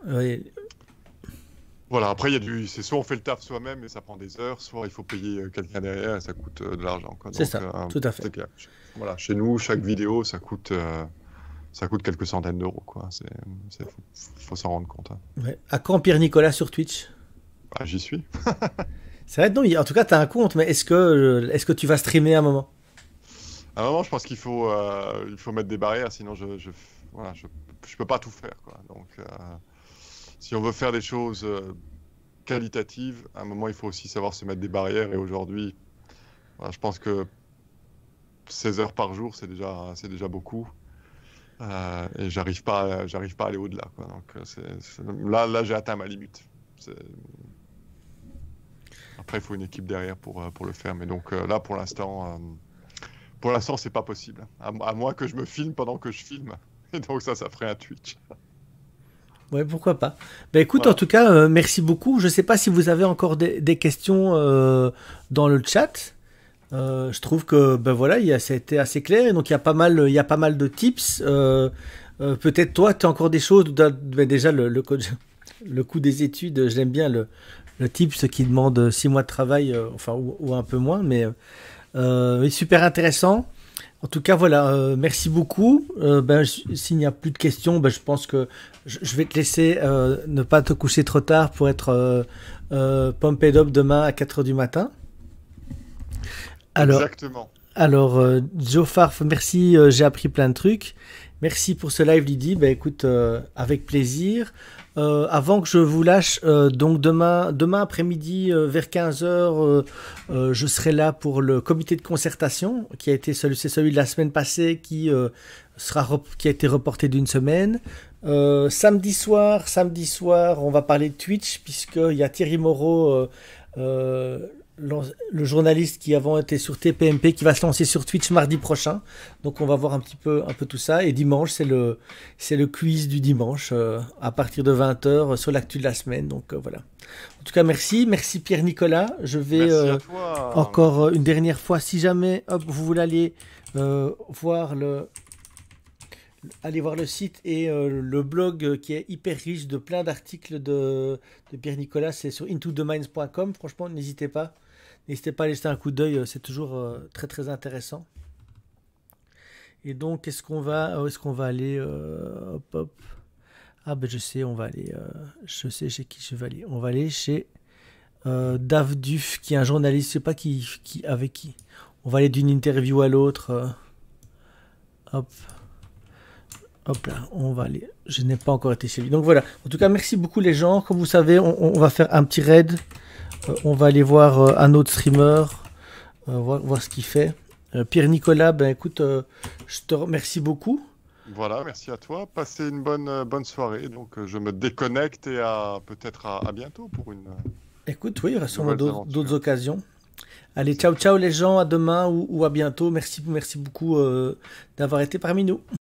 Voilà, après, il y a du. C'est soit on fait le taf soi-même et ça prend des heures, soit il faut payer euh, quelqu'un derrière et ça coûte euh, de l'argent. C'est ça, euh, tout à fait. Voilà, chez nous, chaque vidéo, ça coûte, ça coûte quelques centaines d'euros. quoi. Il faut, s'en rendre compte. Hein. À quand Pierre-Nicolas sur Twitch? Ah, J'y suis. C'est vrai, non, en tout cas, tu as un compte, mais est-ce que, est que tu vas streamer à un moment? À un moment, je pense qu'il faut, il faut mettre des barrières, sinon je, je, voilà, je, je peux pas tout faire. Quoi. Donc si on veut faire des choses euh, qualitatives, à un moment, il faut aussi savoir se mettre des barrières. Et aujourd'hui, je pense que 16 heures par jour, c'est déjà, c'est déjà beaucoup. Euh, et j'arrive pas, j'arrive pas à aller au-delà. Donc, euh, là, là, j'ai atteint ma limite. Après, il faut une équipe derrière pour, pour le faire. Mais donc là, pour l'instant, pour l'instant, c'est pas possible. À, à moins que je me filme pendant que je filme. Et donc ça, ça ferait un Twitch. Ouais, pourquoi pas. Ben écoute, en tout cas, euh, merci beaucoup. Je ne sais pas si vous avez encore des, questions euh, dans le chat. Euh, je trouve que ben voilà, ça a été assez clair. Donc il y a pas mal, il y a pas mal de tips. Peut-être toi, tu as encore des choses. Ben, déjà le, coût des études, j'aime bien le, le tips qui demande six mois de travail, enfin ou, un peu moins, mais super intéressant. En tout cas, voilà, euh, merci beaucoup. Euh, ben, S'il n'y a plus de questions, ben, je pense que je, vais te laisser euh, ne pas te coucher trop tard pour être pumped up demain à 4h du matin. Alors, Exactement. Alors, Joe Farf, merci, j'ai appris plein de trucs. Merci pour ce live, Lydie. Ben, écoute, avec plaisir. Euh, avant que je vous lâche, euh, donc demain, demain après-midi euh, vers 15h, je serai là pour le comité de concertation qui a été celui, c'est celui de la semaine passée qui sera qui a été reporté d'une semaine. samedi soir, samedi soir, on va parler de Twitch puisqu'il y a Thierry Moreau le journaliste qui avant était sur TPMP qui va se lancer sur Twitch mardi prochain. Donc on va voir un petit peu un peu tout ça et dimanche c'est le c'est le quiz du dimanche euh, à partir de 20h sur l'actu de la semaine. Donc euh, voilà. En tout cas merci, merci Pierre Nicolas. Je vais euh, encore une dernière fois si jamais hop, vous voulez aller voir le allez voir le site et le blog qui est hyper riche de plein d'articles de, de Pierre Nicolas, c'est sur intotheminds.com. Franchement, n'hésitez pas. N'hésitez pas à laisser un coup d'œil, euh, c'est toujours euh, très très intéressant. Et donc, est-ce qu'on va, est-ce qu'on va aller, euh, hop, hop. Ah ben je sais, on va aller, je sais chez qui je vais aller. On va aller chez Dave Duf, qui est un journaliste, je sais pas qui, avec qui. On va aller d'une interview à l'autre. hop. Hop là, on va aller. Je n'ai pas encore été chez lui. Donc voilà. En tout cas, merci beaucoup les gens. Comme vous savez, on va faire un petit raid euh, on va aller voir euh, un autre streamer, euh, voir, ce qu'il fait. Pierre Nicolas, ben écoute, je te remercie beaucoup. Voilà, merci à toi. Passez une bonne, bonne soirée. Donc, je me déconnecte et à peut-être à, bientôt pour une. Écoute, oui, il y aura sûrement d'autres occasions. Allez, ciao, ciao les gens, à demain ou, à bientôt. Merci, merci beaucoup d'avoir été parmi nous.